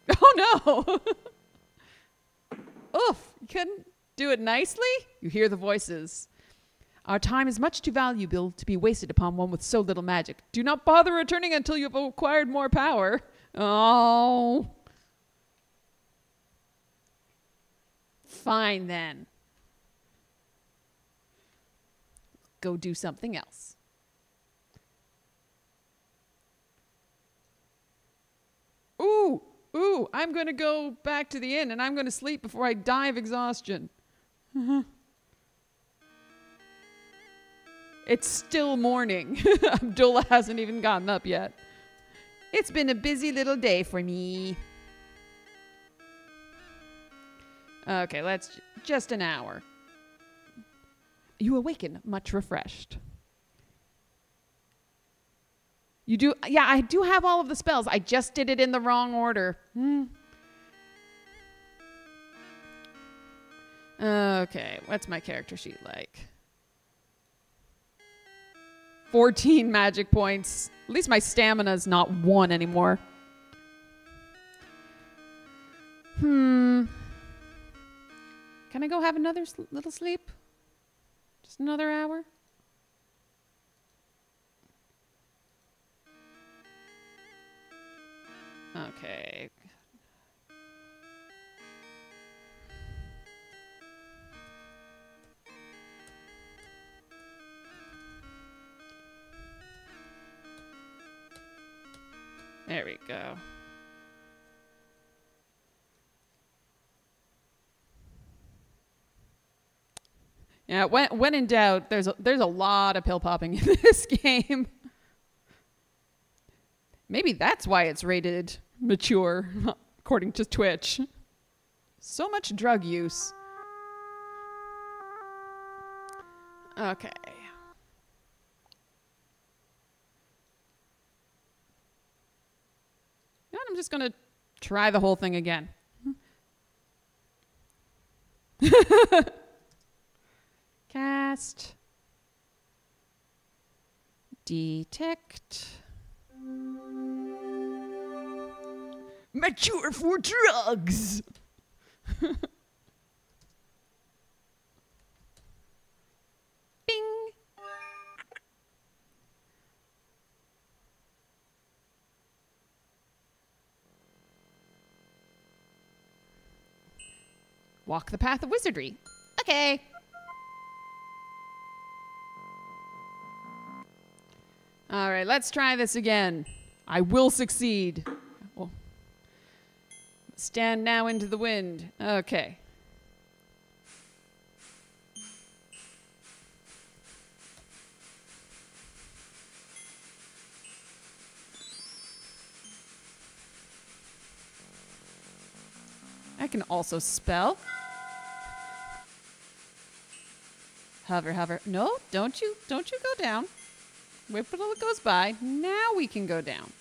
S1: oh no! Oof, you couldn't do it nicely? You hear the voices. Our time is much too valuable to be wasted upon one with so little magic. Do not bother returning until you have acquired more power. Oh. Fine then. Go do something else. Ooh, ooh, I'm going to go back to the inn and I'm going to sleep before I die of exhaustion. It's still morning. Abdulla hasn't even gotten up yet. It's been a busy little day for me. Okay, let's just an hour. You awaken much refreshed. You do, yeah, I do have all of the spells. I just did it in the wrong order. Hmm. Okay, what's my character sheet like? 14 magic points. At least my stamina's not one anymore. Hmm. Can I go have another little sleep? Just another hour? Okay. There we go. Yeah, when when in doubt, there's a, there's a lot of pill popping in this game. Maybe that's why it's rated mature, according to Twitch. So much drug use. Okay. You know what, I'm just gonna try the whole thing again. Cast. Detect. Mature for drugs. Walk the path of wizardry. Okay. All right, let's try this again. I will succeed. Stand now into the wind. Okay. I can also spell. Hover, hover. No, don't you, don't you go down. Wait until it goes by. Now we can go down.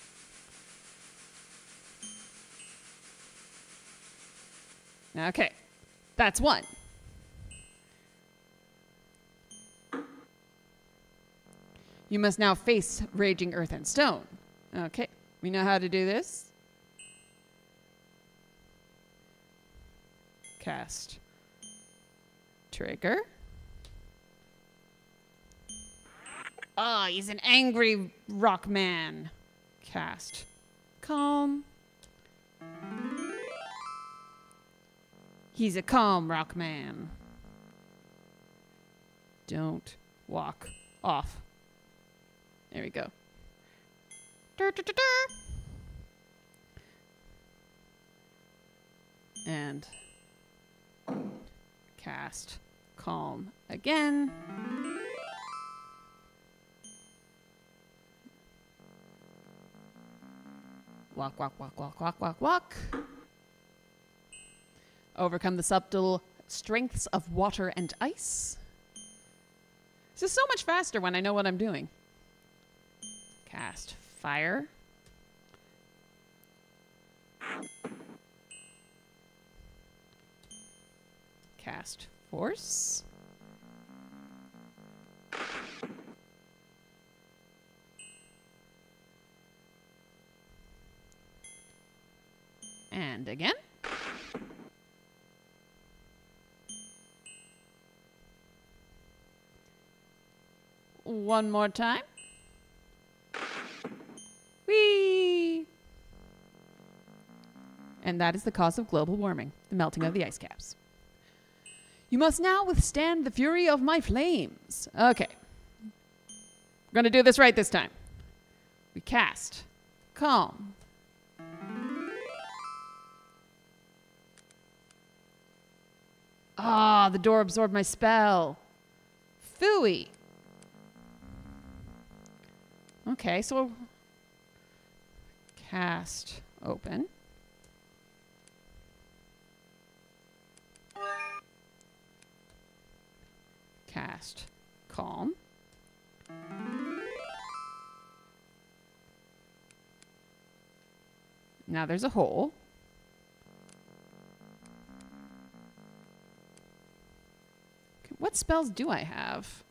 S1: Okay, that's one. You must now face raging earth and stone. Okay, we know how to do this. Cast. Trigger. Ah, he's an angry rock man. Cast. Calm. He's a calm rock man. Don't walk off. There we go. And cast calm again. Walk, walk, walk, walk, walk, walk, walk. Overcome the subtle strengths of water and ice. This is so much faster when I know what I'm doing. Cast fire. Cast force. And again. One more time. Whee! And that is the cause of global warming, the melting of the ice caps. You must now withstand the fury of my flames. Okay. We're going to do this right this time. We cast. Calm. Ah, the door absorbed my spell. Phooey. Okay, so cast open. Cast calm. Now there's a hole. What spells do I have?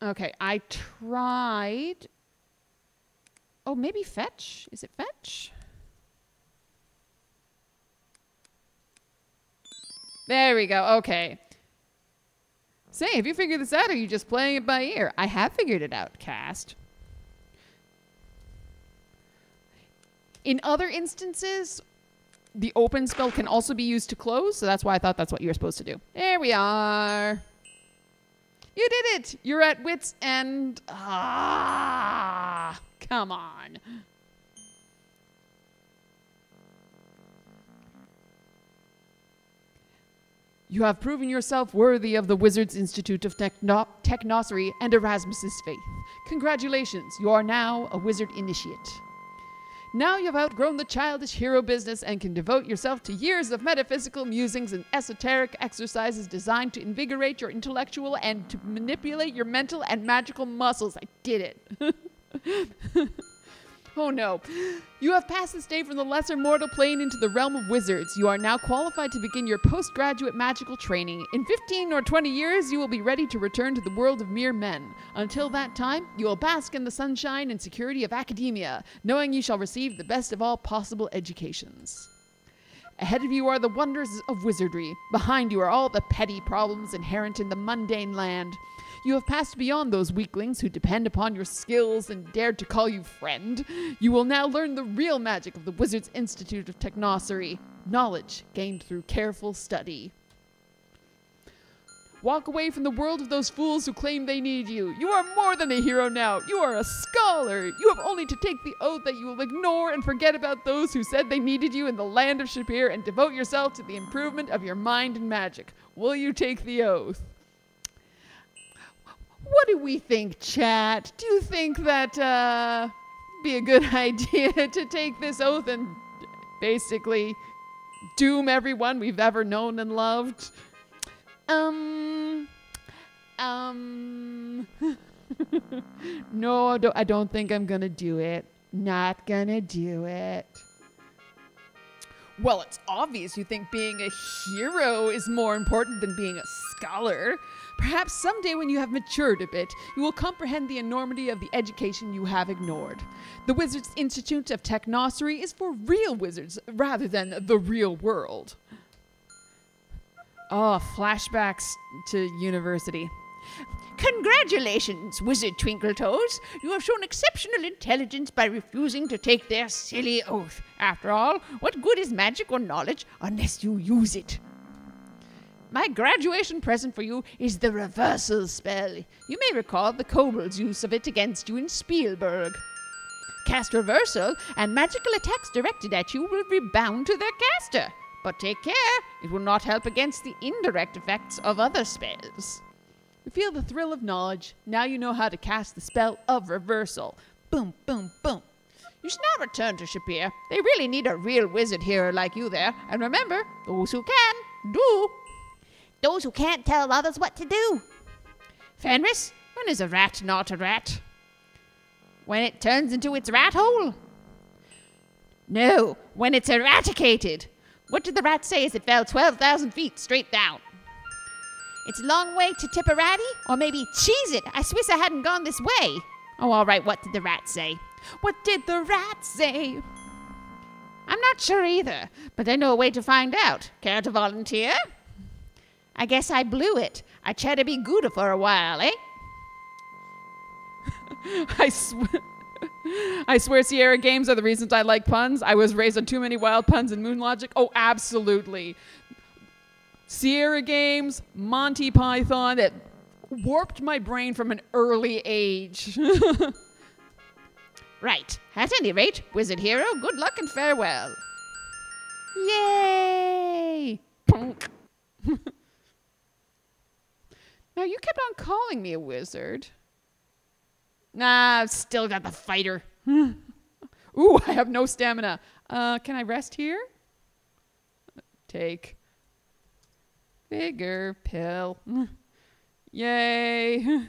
S1: Okay, I tried. Oh, maybe fetch? Is it fetch? There we go. Okay. Say, have you figured this out or are you just playing it by ear? I have figured it out, cast. In other instances, the open spell can also be used to close, so that's why I thought that's what you were supposed to do. There we are. You did it! You're at wits end. Ah, come on. You have proven yourself worthy of the Wizards Institute of Techno- and Erasmus's faith. Congratulations, you are now a wizard initiate. Now you've outgrown the childish hero business and can devote yourself to years of metaphysical musings and esoteric exercises designed to invigorate your intellectual and to manipulate your mental and magical muscles. I did it. oh no. You have passed the day from the lesser mortal plane into the realm of wizards. You are now qualified to begin your postgraduate magical training. In 15 or 20 years, you will be ready to return to the world of mere men. Until that time, you will bask in the sunshine and security of academia, knowing you shall receive the best of all possible educations. Ahead of you are the wonders of wizardry. Behind you are all the petty problems inherent in the mundane land. You have passed beyond those weaklings who depend upon your skills and dared to call you friend. You will now learn the real magic of the Wizards Institute of Technocery knowledge gained through careful study. Walk away from the world of those fools who claim they need you. You are more than a hero now. You are a scholar. You have only to take the oath that you will ignore and forget about those who said they needed you in the land of Shapeir and devote yourself to the improvement of your mind and magic. Will you take the oath? What do we think, chat? Do you think that uh be a good idea to take this oath and basically doom everyone we've ever known and loved? Um, um, no, I don't, I don't think I'm gonna do it. Not gonna do it. Well, it's obvious you think being a hero is more important than being a scholar. Perhaps someday when you have matured a bit, you will comprehend the enormity of the education you have ignored. The Wizards Institute of Technocery is for real wizards rather than the real world. Oh, flashbacks to university.
S2: Congratulations, Wizard Twinkletoes. You have shown exceptional intelligence by refusing to take their silly oath. After all, what good is magic or knowledge unless you use it? My graduation present for you is the reversal spell. You may recall the kobold's use of it against you in Spielburg. Cast reversal, and magical attacks directed at you will rebound to their caster. But take care, it will not help against the indirect effects of other spells.
S1: You feel the thrill of knowledge. Now you know how to cast the spell of reversal. Boom, boom, boom.
S2: You should now return to Shapeir. They really need a real wizard hero like you there. And remember, those who can, do. Those who can't tell others what to do. Fenris, when is a rat not a rat? When it turns into its rat hole? No, when it's eradicated. What did the rat say as it fell 12,000 feet straight down? It's a long way to Tipperary, or maybe cheese it. I swiss I hadn't gone this way. Oh, all right, what did the rat say? What did the rat say? I'm not sure either, but I know a way to find out. Care to volunteer? I guess I blew it. I tried to be good for a while, eh?
S1: I swear. I swear Sierra games are the reasons I like puns. I was raised on too many wild puns and moon logic. Oh, absolutely. Sierra games, Monty Python, that warped my brain from an early age.
S2: Right. At any rate, wizard hero, good luck and farewell.
S1: Yay! Punk. now you kept on calling me a wizard. Nah, I've still got the fighter. Ooh, I have no stamina. Uh, can I rest here? Take. Bigger pill. Yay.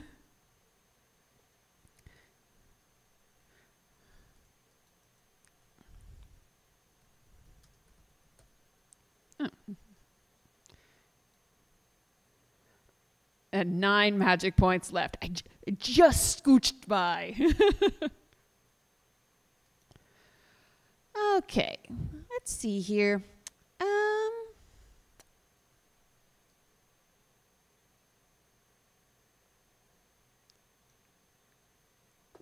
S1: and nine magic points left. I just scooched by. okay, let's see here. Um,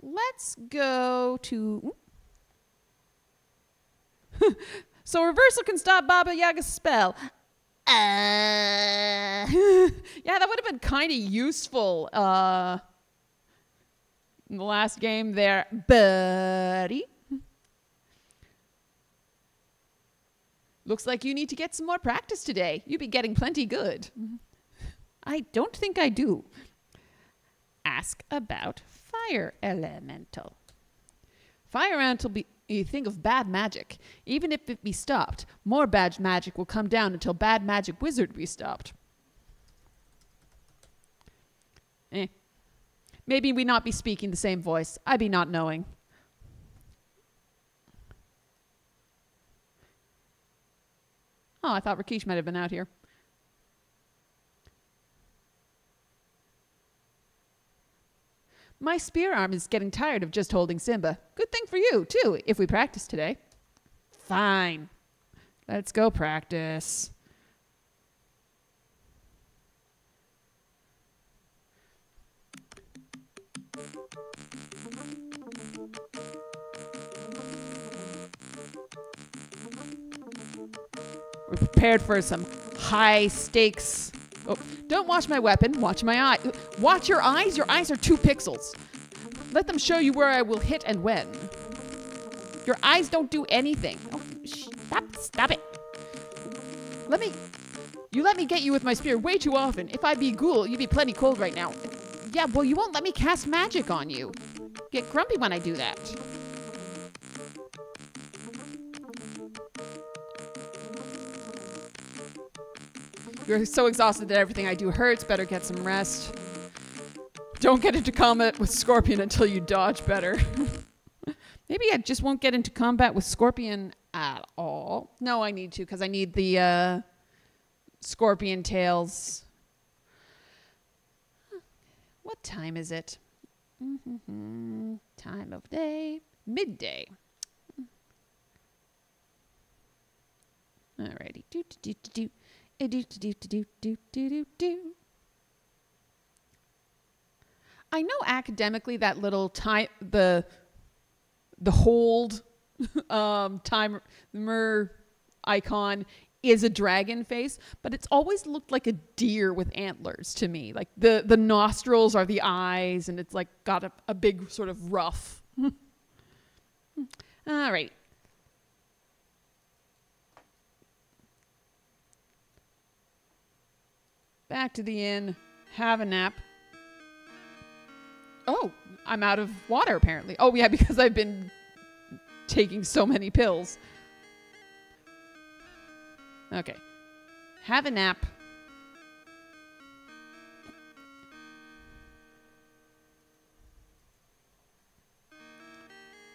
S1: let's go to. so reversal can stop Baba Yaga's spell.
S2: Uh,
S1: Yeah, that would have been kind of useful uh, in the last game there, buddy. Looks like you need to get some more practice today. You'd be getting plenty good. I don't think I do. Ask about fire elemental. Fire elemental be you think of bad magic. Even if it be stopped, more bad magic will come down until bad magic wizard be stopped. Eh. Maybe we not be speaking the same voice. I be not knowing. Oh, I thought Rakeesh might have been out here. My spear arm is getting tired of just holding Simba. Good thing for you, too, if we practice today. Fine. Let's go practice. We're prepared for some high stakes. Oh, don't watch my weapon. Watch my eye. Watch your eyes. Your eyes are two pixels. Let them show you where I will hit and when. Your eyes don't do anything. Oh, stop! Stop it. Let me. You let me get you with my spear way too often. If I be ghoul, you'd be plenty cold right now. Yeah, well, you won't let me cast magic on you. Get grumpy when I do that. You're so exhausted that everything I do hurts. Better get some rest. Don't get into combat with Scorpion until you dodge better. Maybe I just won't get into combat with Scorpion at all. No, I need to because I need the uh, Scorpion tails. What time is it? Time of day. Midday. Alrighty. Do do do do do. I know academically that little time the the hold um timer icon is a dragon face, but it's always looked like a deer with antlers to me. Like the the nostrils are the eyes, and it's like got a, a big sort of ruff. All right. Back to the inn, have a nap. Oh, I'm out of water apparently. Oh, yeah, because I've been taking so many pills. Okay. Have a nap.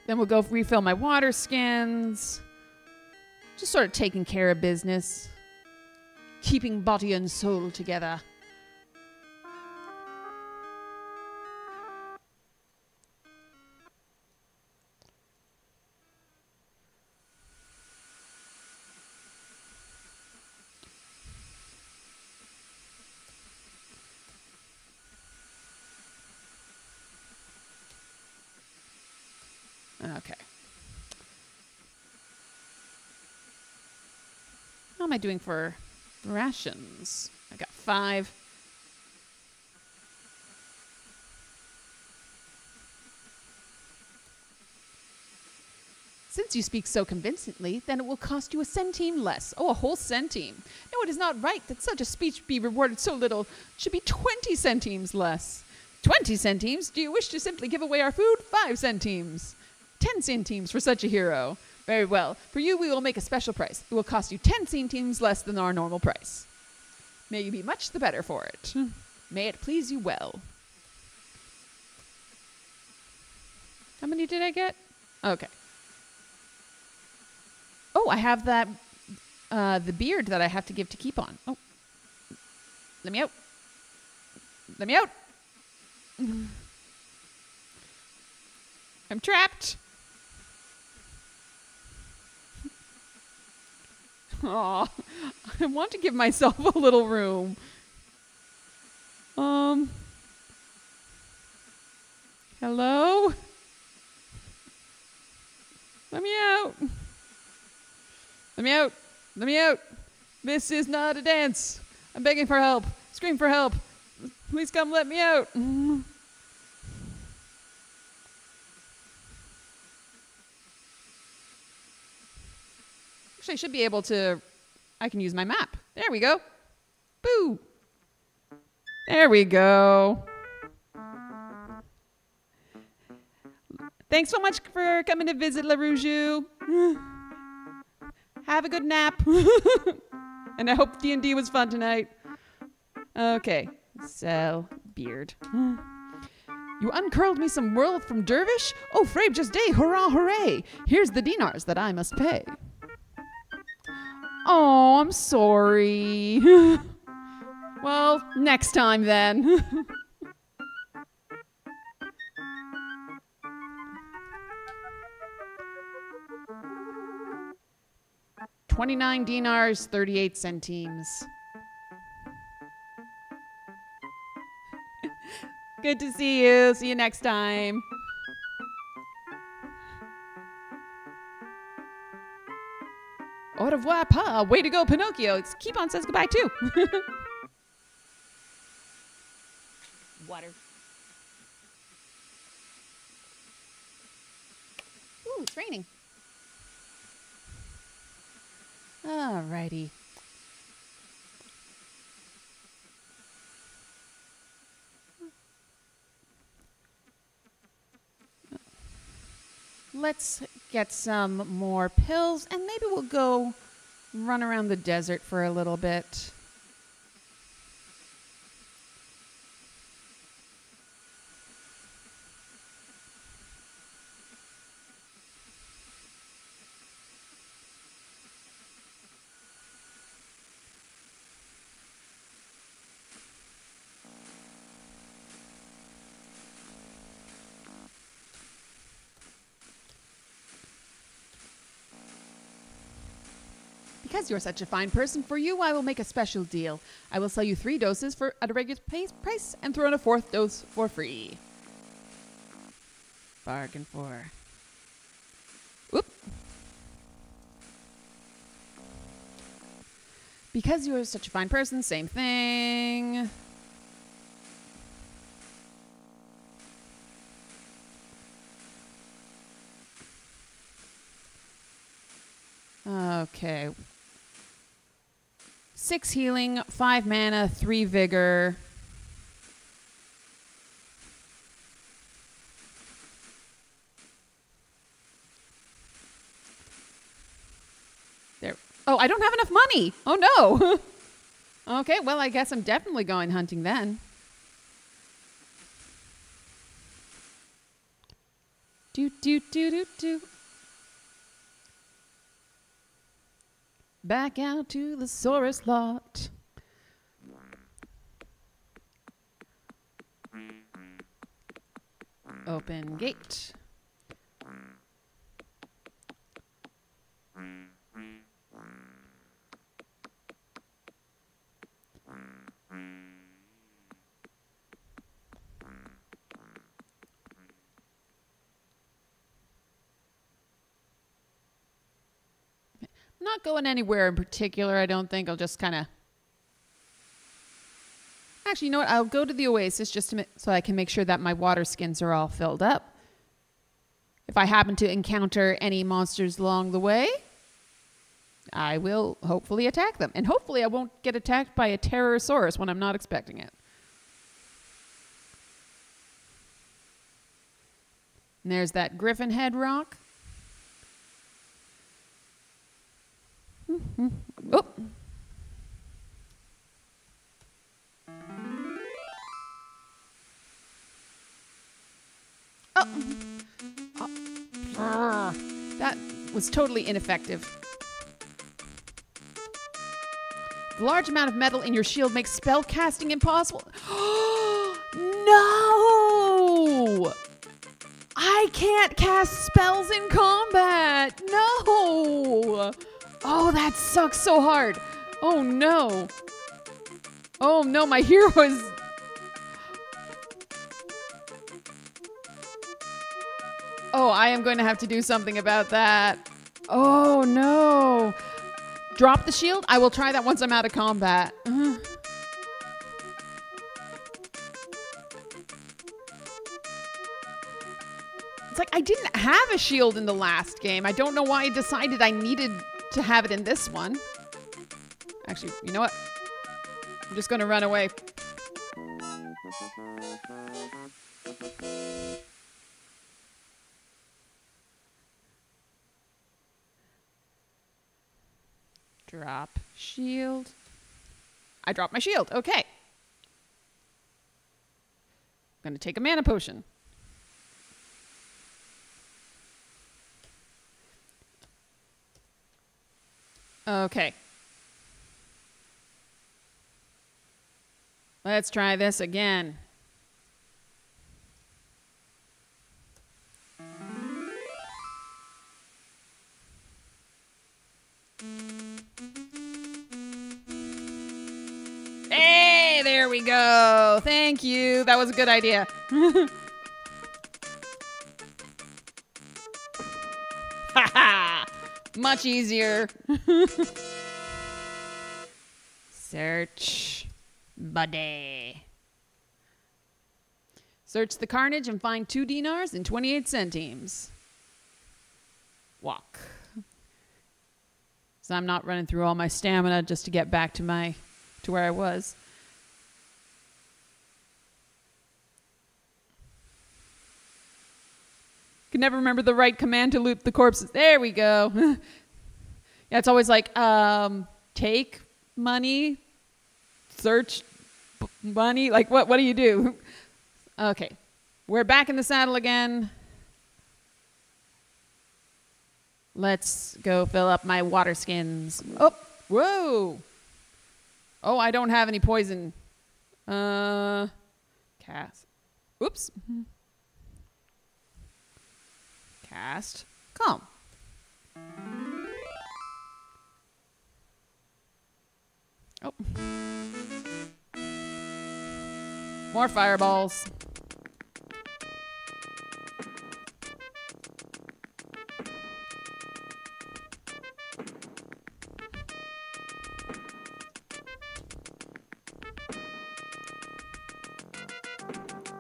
S1: Then we'll go refill my water skins. Just sort of taking care of business. Keeping body and soul together. Okay. How am I doing for rations? I got five. Since you speak so convincingly, then it will cost you a centime less. Oh, a whole centime. No, it is not right that such a speech be rewarded so little. It should be 20 centimes less. 20 centimes? Do you wish to simply give away our food? 5 centimes. 10 centimes for such a hero. Very well. For you, we will make a special price. It will cost you 10 centimes less than our normal price. May you be much the better for it. May it please you well. How many did I get? Okay. Oh, I have that, uh, the beard that I have to give to Keapon. Oh. Let me out. Let me out. I'm trapped. Aw, I want to give myself a little room. Um. Hello? Let me out. Let me out. Let me out. This is not a dance. I'm begging for help. Scream for help. Please come let me out. Actually, I should be able to. I can use my map. There we go. Boo. There we go. Thanks so much for coming to visit La Rougeau. Have a good nap. and I hope D&D was fun tonight. Okay. So, beard. You uncurled me some wool from Dervish? Oh, Frabe just day, hurrah, hooray! Here's the dinars that I must pay. Oh, I'm sorry. well, next time then. 29 dinars, 38 centimes. Good to see you. See you next time. Au revoir, pa. Way to go, Pinocchio. It's Keapon says goodbye too.
S2: Water. Ooh, it's raining.
S1: Alrighty. Let's get some more pills and maybe we'll go run around the desert for a little bit. Because you're such a fine person, for you I will make a special deal. I will sell you three doses for at a regular price and throw in a fourth dose for free. Bargain for. Whoop. Because you're such a fine person, same thing. Okay. Six healing, five mana, three vigor. There. Oh, I don't have enough money. Oh no. okay, well, I guess I'm definitely going hunting then. Do do do do do. Back out to the Saurus lot. Open gate. Not going anywhere in particular, I don't think. I'll just kind of. Actually, you know what? I'll go to the oasis just to so I can make sure that my water skins are all filled up. If I happen to encounter any monsters along the way, I will hopefully attack them. And hopefully, I won't get attacked by a Terrorsaurus when I'm not expecting it. And there's that griffin head rock. Mm-hmm. Oh. Oh. Oh. That was totally ineffective. The large amount of metal in your shield makes spell casting impossible. no! I can't cast spells in combat. No! Oh, that sucks so hard. Oh no. Oh no, my hero is. Oh, I am going to have to do something about that. Oh no. Drop the shield? I will try that once I'm out of combat. It's like I didn't have a shield in the last game. I don't know why I decided I needed to have it in this one. Actually, you know what? I'm just going to run away. Drop shield. I dropped my shield. Okay. I'm going to take a mana potion. Okay. Let's try this again. Hey, there we go. Thank you. That was a good idea. Much easier. Search. Buddy. Search the carnage and find two dinars and 28 centimes. Walk. So I'm not running through all my stamina just to get back to my to where I was. Can never remember the right command to loot the corpses. There we go. yeah, it's always like um, take money, search money. Like what? What do you do? okay, we're back in the saddle again. Let's go fill up my water skins. Oh, whoa. Oh, I don't have any poison. Uh, cast. Oops. Cast. Calm. Oh. More fireballs.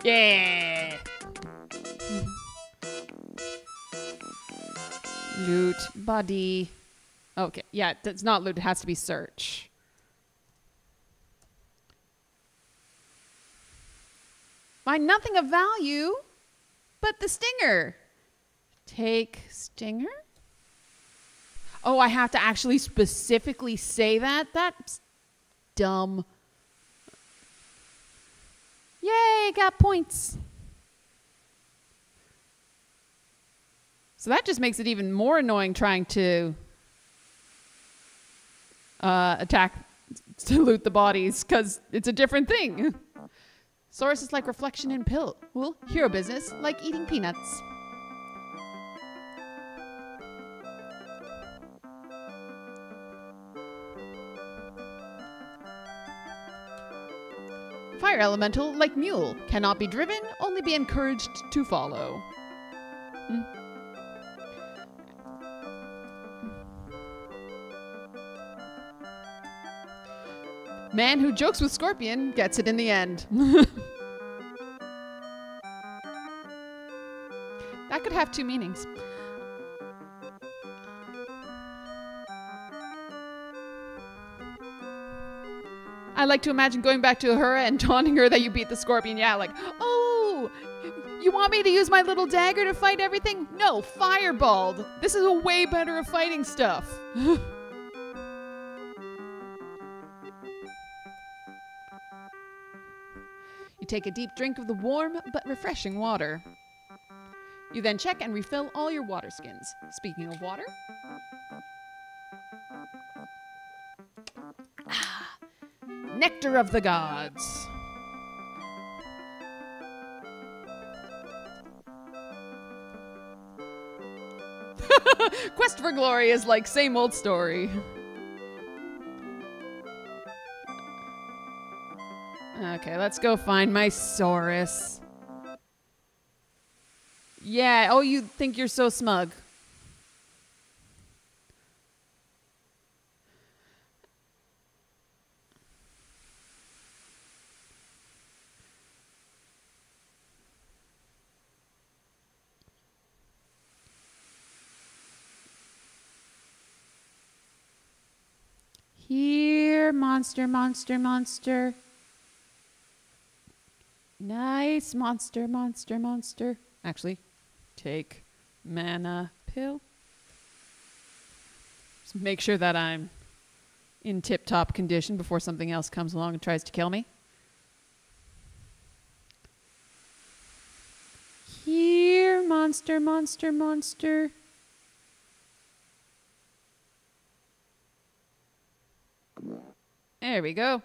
S1: Yeah. Loot body. Okay, yeah, it's not loot. It has to be search. Find nothing of value but the stinger. Take stinger? Oh, I have to actually specifically say that? That's dumb. Yay, got points. So that just makes it even more annoying trying to uh, attack to loot the bodies because it's a different thing. Source is like reflection in pill. Well, hero business like eating peanuts. Fire elemental, like mule, cannot be driven, only be encouraged to follow. Hmm. Man who jokes with Scorpion gets it in the end. that could have two meanings. I like to imagine going back to her and taunting her that you beat the scorpion. Yeah, like, oh, you want me to use my little dagger to fight everything? No, fireballed. This is a way better of fighting stuff. you take a deep drink of the warm but refreshing water. You then check and refill all your water skins. Speaking of water, ah, Nectar of the Gods. Quest for Glory is like same old story. Okay, let's go find my Saurus. Yeah, oh, you think you're so smug. Here, monster, monster, monster. Nice, monster, monster, monster. Actually, take mana pill. Just make sure that I'm in tip top condition before something else comes along and tries to kill me. Here, monster, monster, monster. There we go.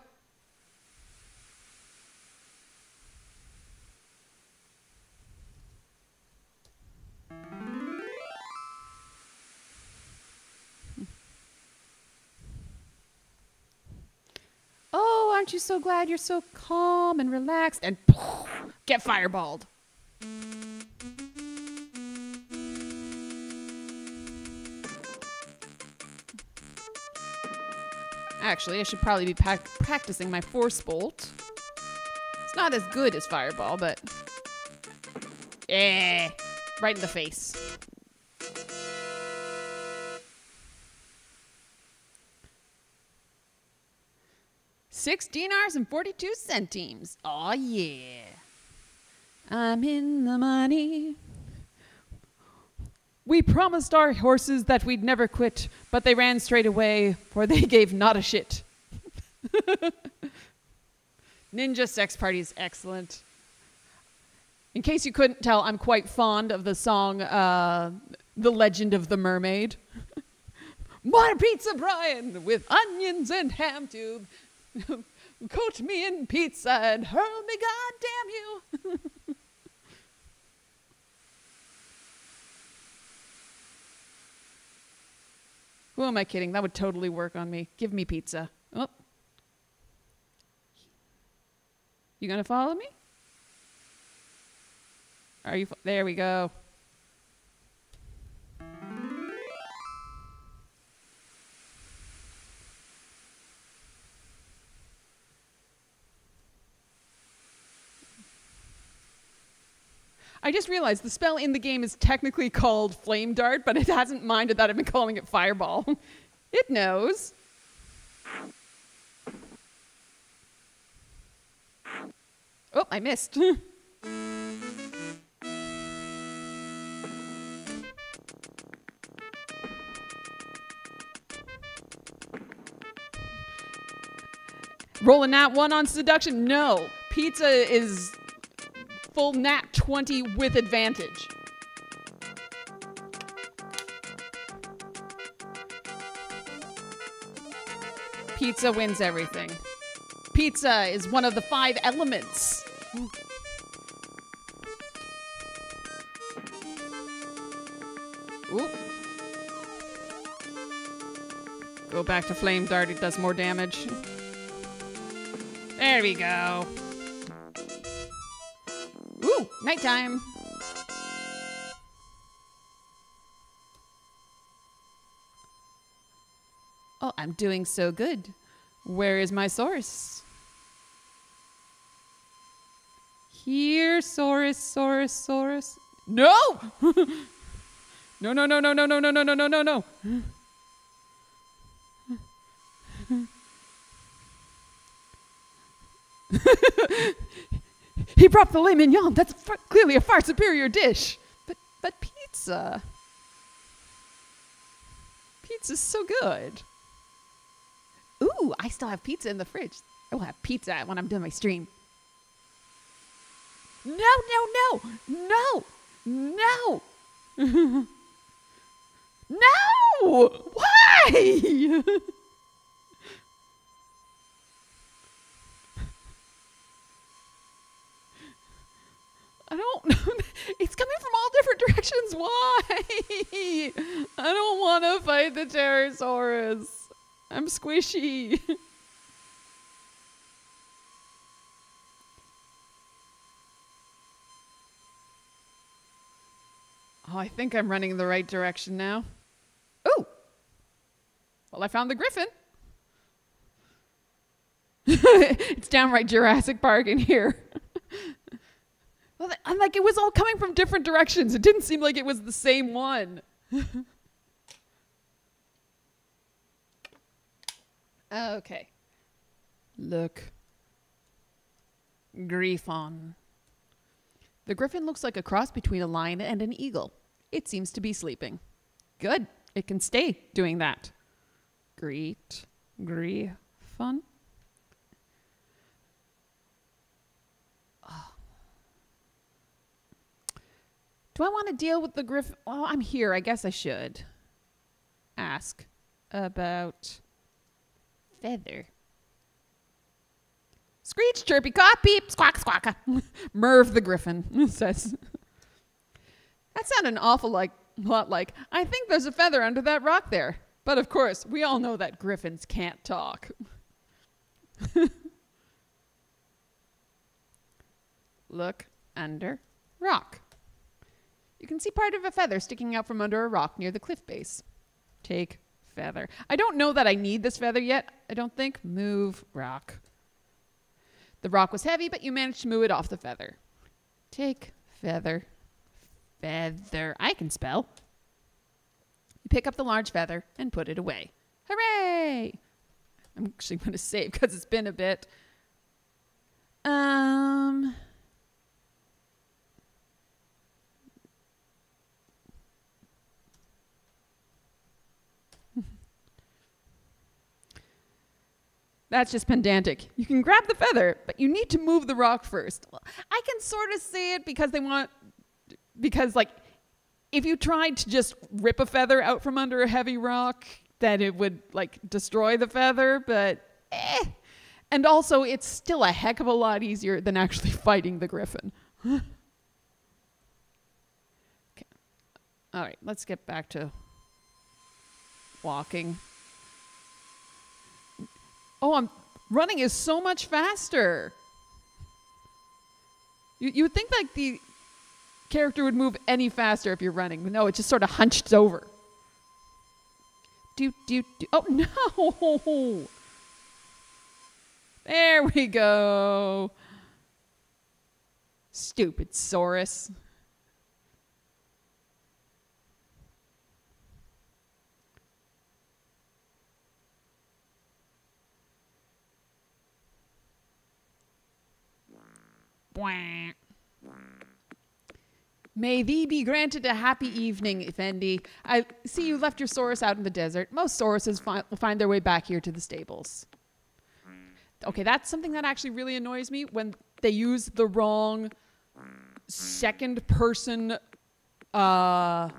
S1: Aren't you so glad you're so calm and relaxed? And get fireballed. Actually, I should probably be practicing my force bolt. It's not as good as fireball, but eh, right in the face. Sixteen hours and forty-two centimes. Oh yeah. I'm in the money. We promised our horses that we'd never quit, but they ran straight away, for they gave not a shit. Ninja Sex Party is excellent. In case you couldn't tell, I'm quite fond of the song uh, The Legend of the Mermaid. More pizza, Brian, with onions and ham tube. Coat me in pizza and hurl me, God damn you. Who am I kidding? That would totally work on me. Give me pizza. Oh. You gonna follow me? Are you? There we go. I just realized the spell in the game is technically called Flame Dart, but it hasn't minded that I've been calling it Fireball. it knows. Oh, I missed. Rolling that one on seduction? No. Pizza is full nat 20 with advantage. Pizza wins everything. Pizza is one of the five elements. Ooh. Go back to Flame Dart, it does more damage. There we go. Nighttime. Oh, I'm doing so good. Where is my Saurus? Here, Saurus, Saurus, Saurus. No! no, no, no, no, no, no, no, no, no, no, no, no. He brought filet mignon. That's clearly a far superior dish. But but pizza. Pizza's so good. Ooh, I still have pizza in the fridge. Oh, I will have pizza when I'm doing my stream. No, no, no, no, no. no! Why? I don't know. It's coming from all different directions. Why? I don't want to fight the Terrorsaurus. I'm squishy. oh, I think I'm running in the right direction now. Oh! Well, I found the griffin. it's downright Jurassic Park in here. I'm like, it was all coming from different directions. It didn't seem like it was the same one. Oh, okay. Look. Griffon. The griffin looks like a cross between a lion and an eagle. It seems to be sleeping. Good. It can stay doing that. Greet. Griffon. Do I want to deal with the griffin? Well, I'm here. I guess I should. Ask about feather. Screech, chirpy, caw, peep, squawk, squawk. Uh, Merv the griffin says. That sounded an awful like lot like, I think there's a feather under that rock there. But of course, we all know that griffins can't talk. Look under rock. You can see part of a feather sticking out from under a rock near the cliff base. Take feather. I don't know that I need this feather yet. I don't think. Move rock. The rock was heavy, but you managed to move it off the feather. Take feather. Feather. I can spell. You pick up the large feather and put it away. Hooray! I'm actually going to save because it's been a bit. Um. That's just pedantic. You can grab the feather, but you need to move the rock first. Well, I can sort of see it because they want, because like, if you tried to just rip a feather out from under a heavy rock, then it would like destroy the feather, but eh. And also, it's still a heck of a lot easier than actually fighting the griffin. okay. All right, let's get back to walking. Oh, I'm running is so much faster. You you would think like the character would move any faster if you're running. But no, it's just sort of hunched over. Do do do. Oh no! There we go. Stupid Saurus. May thee be granted a happy evening, Effendi. I see you left your Saurus out in the desert. Most Sauruses fi- will find their way back here to the stables. Okay, that's something that actually really annoys me when they use the wrong second person uh,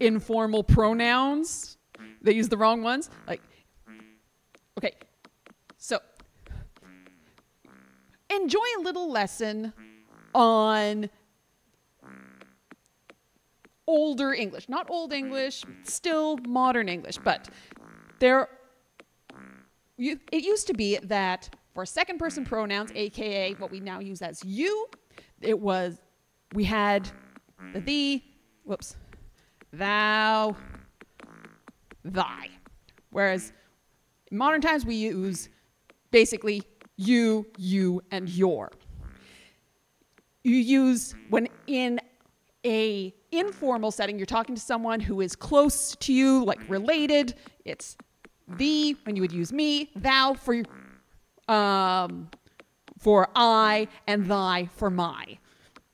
S1: informal pronouns. They use the wrong ones. Like, okay, so enjoy a little lesson on older English. Not old English, still modern English, but there you, it used to be that for second person pronouns, aka what we now use as you, it was we had the thee, whoops, thou, thy. Whereas in modern times we use basically you, you, and your. You use when in a informal setting, you're talking to someone who is close to you, like related. It's thee when you would use me, thou for um, for I, and thy for my.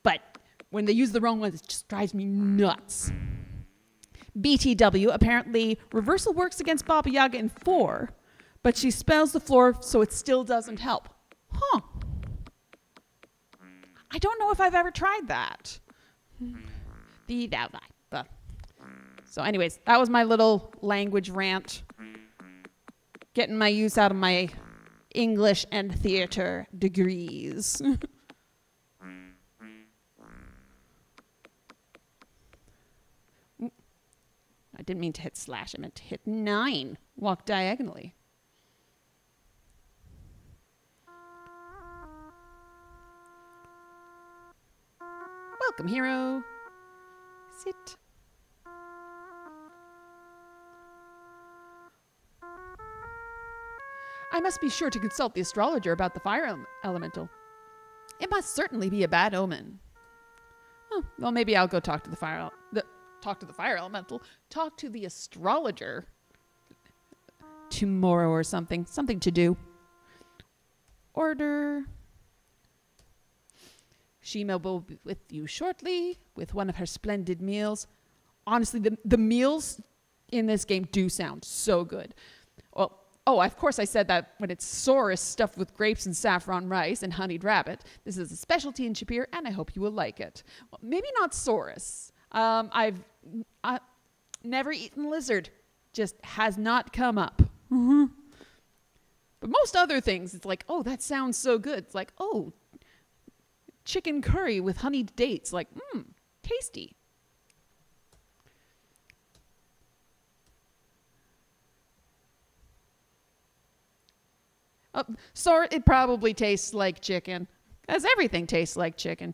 S1: But when they use the wrong ones, it just drives me nuts. BTW apparently reversal works against Baba Yaga in four, but she spells the floor so it still doesn't help. Huh. I don't know if I've ever tried that. The. The. So, anyways, that was my little language rant. Getting my use out of my English and theater degrees. I didn't mean to hit slash, I meant to hit nine. Walk diagonally. Welcome, hero. Sit. I must be sure to consult the astrologer about the fire ele- elemental. It must certainly be a bad omen. Well, maybe I'll go talk to the fire. The, talk to the fire elemental. Talk to the astrologer. tomorrow or something. Something to do. Order. Shema will be with you shortly with one of her splendid meals. Honestly, the, the meals in this game do sound so good. Well, oh, of course, I said that when it's Saurus stuffed with grapes and saffron rice and honeyed rabbit. This is a specialty in Shapeir, and I hope you will like it. Well, maybe not Saurus. Um, I've uh, never eaten lizard, just has not come up. But most other things, it's like, oh, that sounds so good. It's like, oh, chicken curry with honeyed dates. Like, mmm, tasty. Oh, so it probably tastes like chicken, as everything tastes like chicken.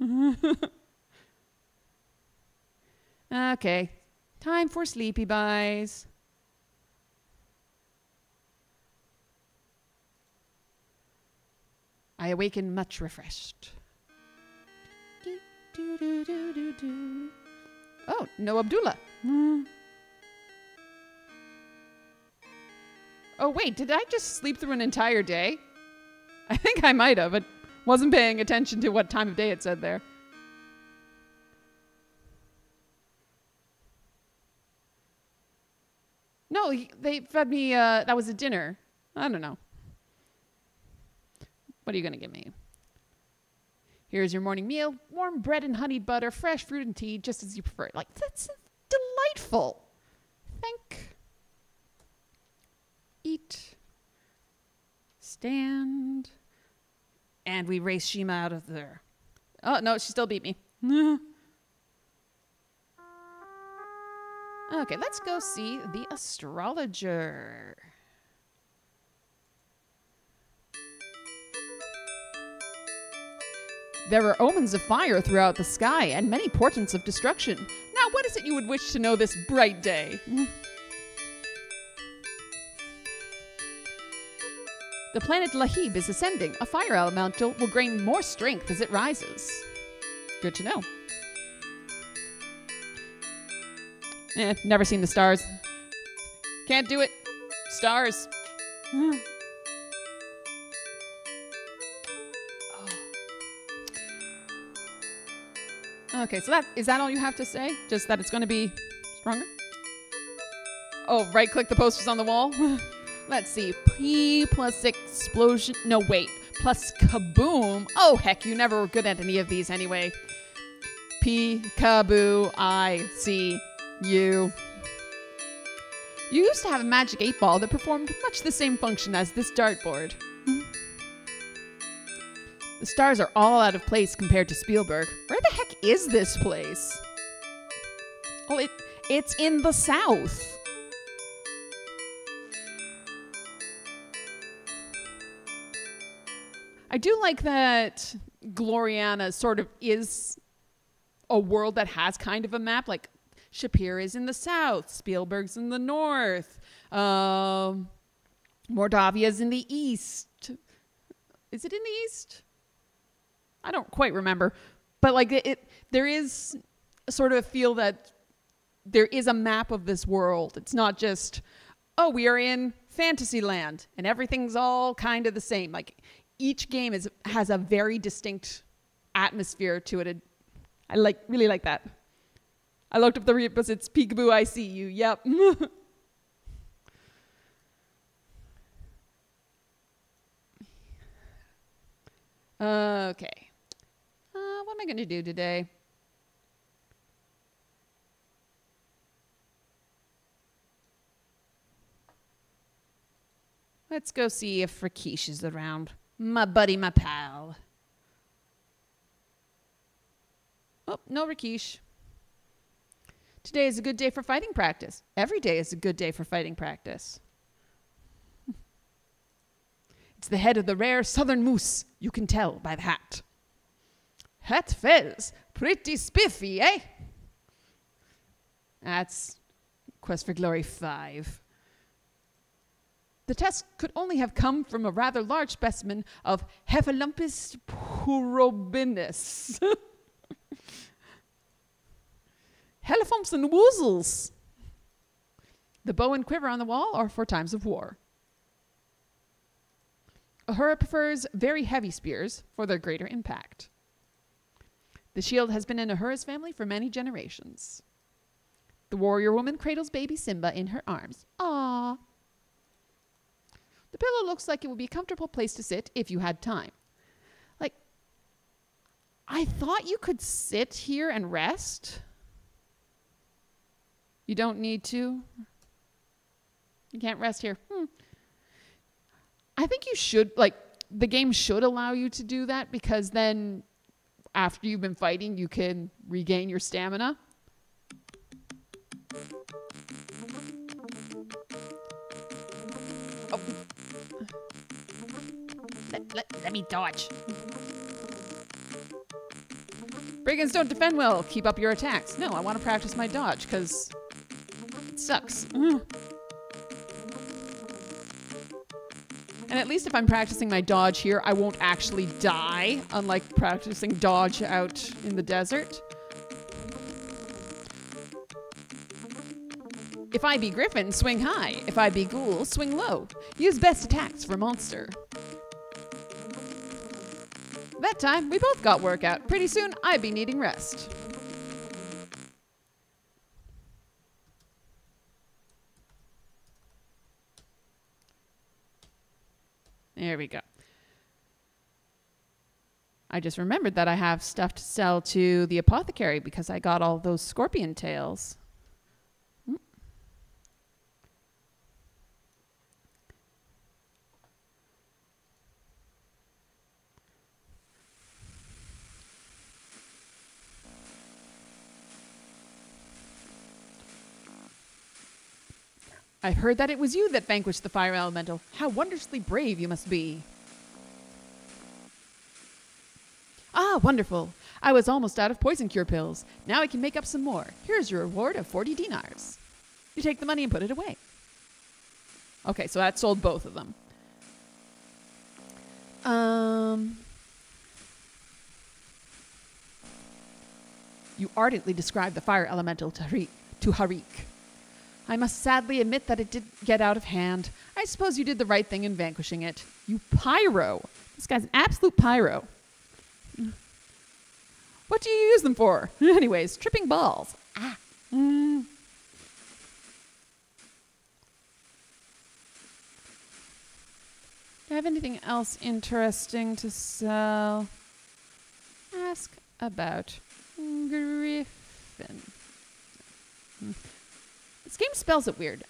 S1: okay, time for sleepy buys. I awaken much refreshed. Oh, no Abdulla. Oh, wait, did I just sleep through an entire day? I think I might have, but wasn't paying attention to what time of day it said there. No, they fed me, uh, that was a dinner. I don't know. What are you going to give me? Here's your morning meal warm bread and honeyed butter, fresh fruit and tea, just as you prefer. Like, that's delightful. Thank. Eat. Stand. And we race Shema out of there. Oh, no, she still beat me. okay, let's go see the astrologer. There are omens of fire throughout the sky and many portents of destruction. Now, what is it you would wish to know this bright day? the planet Lahib is ascending. A fire elemental will gain more strength as it rises. Good to know. Eh, never seen the stars. Can't do it. Stars. Okay, so that is that all you have to say? Just that it's going to be stronger? Oh, right click the posters on the wall. Let's see. P plus explosion. No, wait. Plus kaboom. Oh, heck, you never were good at any of these anyway. P, kaboo, I see You You used to have a magic eight ball that performed much the same function as this dartboard. Hmm. The stars are all out of place compared to Spielburg. Where the is this place? Oh, it it's in the south. I do like that Gloriana sort of is a world that has kind of a map. Like Shapeir is in the south, Spielburg's in the north, um, Mordavia's in the east. Is it in the east? I don't quite remember, but like it, it there is sort of a feel that there is a map of this world. It's not just oh we are in Fantasyland and everything's all kind of the same. Like each game is has a very distinct atmosphere to it. I like really like that. I looked up the reposits. Peekaboo, I see you. Yep. okay. Uh, what am I going to do today? Let's go see if Rakeesh is around. My buddy, my pal. Oh, no Rakeesh. Today is a good day for fighting practice. Every day is a good day for fighting practice. It's the head of the rare southern moose. You can tell by the hat. Hat fez. Pretty spiffy, eh? That's Quest for Glory 5. The test could only have come from a rather large specimen of Hephalumpus purobinus. Heffalumps and woozles. The bow and quiver on the wall are for times of war. Uhura prefers very heavy spears for their greater impact. The shield has been in Uhura's family for many generations. The warrior woman cradles baby Simba in her arms. Ah. The pillow looks like it would be a comfortable place to sit if you had time. Like, I thought you could sit here and rest. You don't need to. You can't rest here. Hmm. I think you should, like, the game should allow you to do that because then after you've been fighting, you can regain your stamina.
S2: Let, let, me dodge.
S1: Brigands don't defend well. Keep up your attacks. No, I want to practice my dodge because it sucks. Mm. And at least if I'm practicing my dodge here, I won't actually die, unlike practicing dodge out in the desert. If I be Griffin, swing high. If I be Ghoul, swing low. Use best attacks for monster. That time, we both got workout. Pretty soon, I'd be needing rest. There we go. I just remembered that I have stuff to sell to the apothecary because I got all those scorpion tails. I've heard that it was you that vanquished the fire elemental. How wondrously brave you must be. Ah, wonderful. I was almost out of poison cure pills. Now I can make up some more. Here's your reward of 40 dinars. You take the money and put it away. Okay, so that sold both of them. Um, you ardently described the fire elemental to Harik. To Harik. I must sadly admit that it did get out of hand. I suppose you did the right thing in vanquishing it. You pyro. This guy's an absolute pyro. What do you use them for? Anyways, tripping balls. Ah. Mm. Do I have anything else interesting to sell? Ask about Griffin. Hmm. This game spells it weird.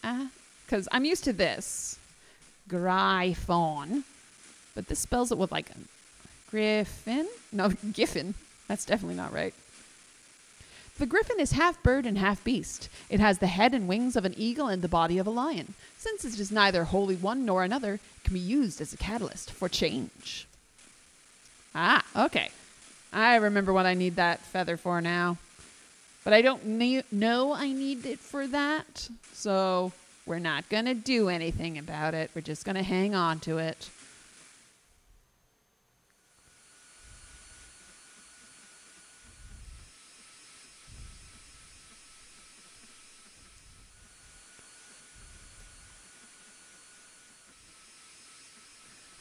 S1: Because I'm used to this. Gryphon. But this spells it with like a griffin? No, giffin. That's definitely not right. The griffin is half bird and half beast. It has the head and wings of an eagle and the body of a lion. Since it is neither wholly one nor another, it can be used as a catalyst for change. Ah, okay. I remember what I need that feather for now. But I don't know I need it for that. So we're not going to do anything about it. We're just going to hang on to it.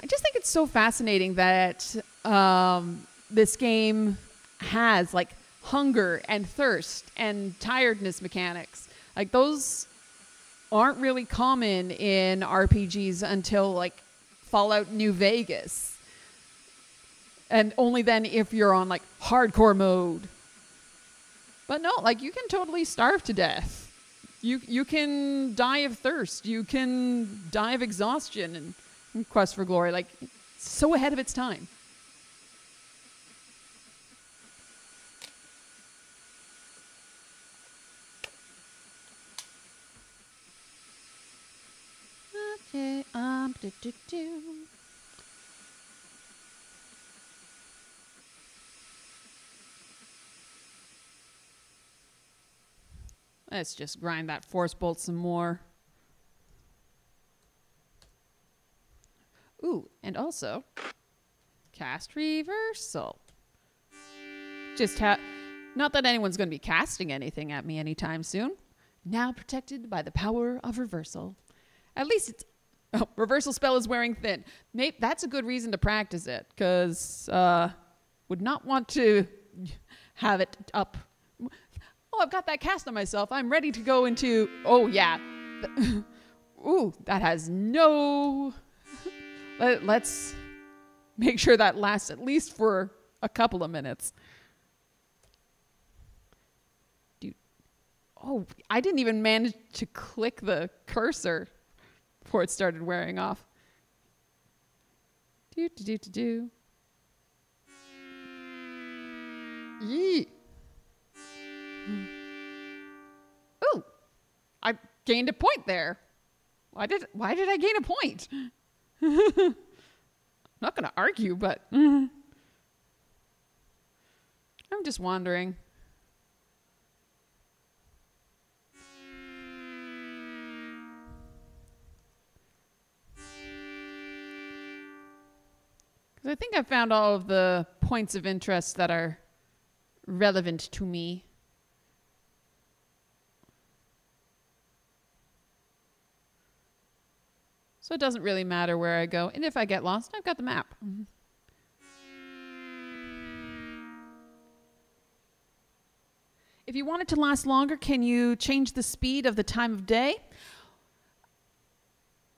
S1: I just think it's so fascinating that um, this game has like hunger and thirst and tiredness mechanics. Like those aren't really common in RPGs until like Fallout New Vegas. And only then if you're on like hardcore mode. But no, like you can totally starve to death. You you can die of thirst. You can die of exhaustion and, and quest for glory. Like so ahead of its time. Okay, um, do, do, do. Let's just grind that force bolt some more. Ooh, and also cast reversal. Just ha not that anyone's going to be casting anything at me anytime soon. now protected by the power of reversal. At least it's oh, reversal spell is wearing thin. Maybe that's a good reason to practice it because uh, would not want to have it up. Oh, I've got that cast on myself. I'm ready to go into. Oh yeah. Ooh, that has no. Let, let's make sure that lasts at least for a couple of minutes. Dude. Oh, I didn't even manage to click the cursor it started wearing off. Do do do do do. Yee. Hmm. Ooh, I gained a point there. Why did why did I gain a point? I'm not to argue, but I'm just wondering. I think I found all of the points of interest that are relevant to me. So it doesn't really matter where I go. And if I get lost, I've got the map. Mm-hmm. If you want it to last longer, can you change the speed of the time of day?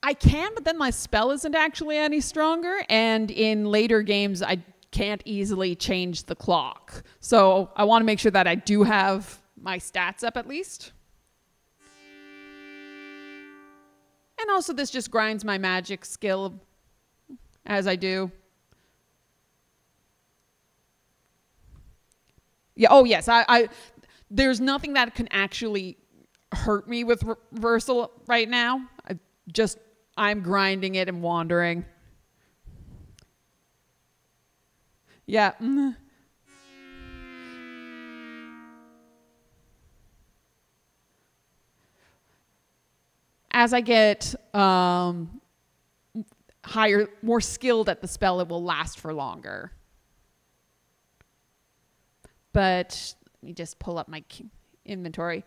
S1: I can, but then my spell isn't actually any stronger. And in later games, I can't easily change the clock. So I want to make sure that I do have my stats up at least. And also, this just grinds my magic skill as I do. Yeah. Oh, yes. I. I there's nothing that can actually hurt me with reversal right now. I just I'm grinding it and wandering. Yeah. Mm. As I get um, higher, more skilled at the spell, it will last for longer. But let me just pull up my inventory.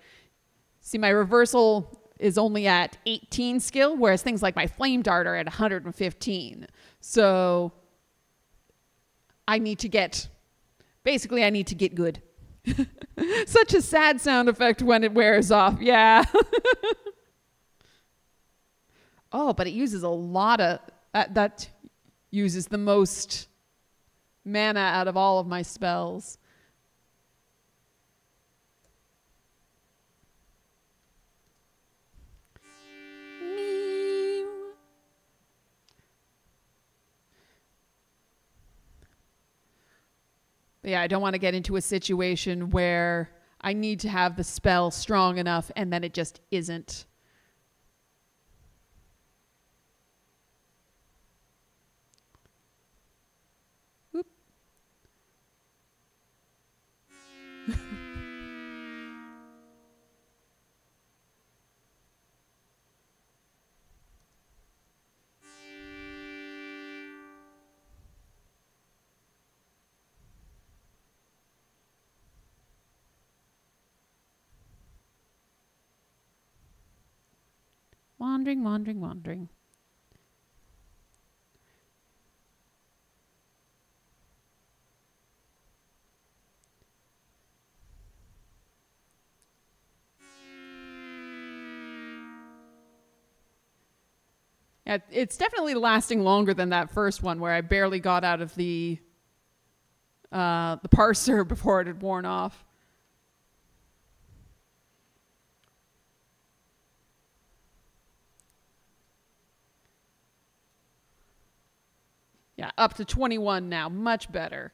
S1: See, my reversal is only at 18 skill, whereas things like my flame dart are at 115. So I need to get, basically, I need to get good. Such a sad sound effect when it wears off. Yeah. oh, but it uses a lot of, that, uses the most mana out of all of my spells. Yeah, I don't want to get into a situation where I need to have the spell strong enough and then it just isn't. Wandering, wandering, wandering. Yeah, it's definitely lasting longer than that first one where I barely got out of the uh, the parser before it had worn off. Yeah, up to 21 now. Much better.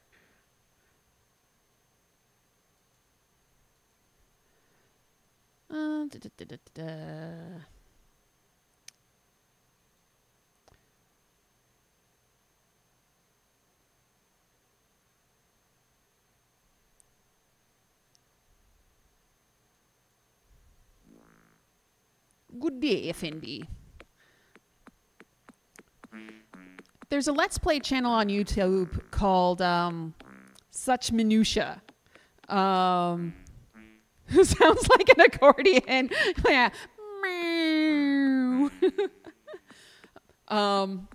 S1: Uh, da, da, da, Good day, Effendi. There's a Let's Play channel on YouTube called um, Such Minutia. Um, Sounds like an accordion. yeah. Um,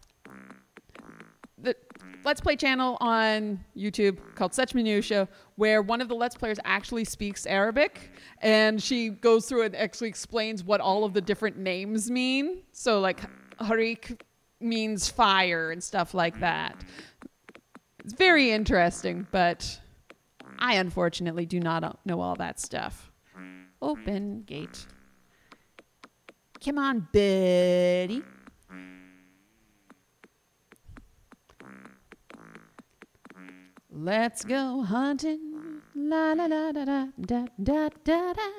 S1: the Let's Play channel on YouTube called Such Minutia, where one of the Let's Players actually speaks Arabic, and she goes through and actually explains what all of the different names mean. So, like, Harik means fire and stuff like that. It's very interesting, but I unfortunately do not know all that stuff. Open gate. Come on, Betty. Let's go hunting. La la la da da da da da da.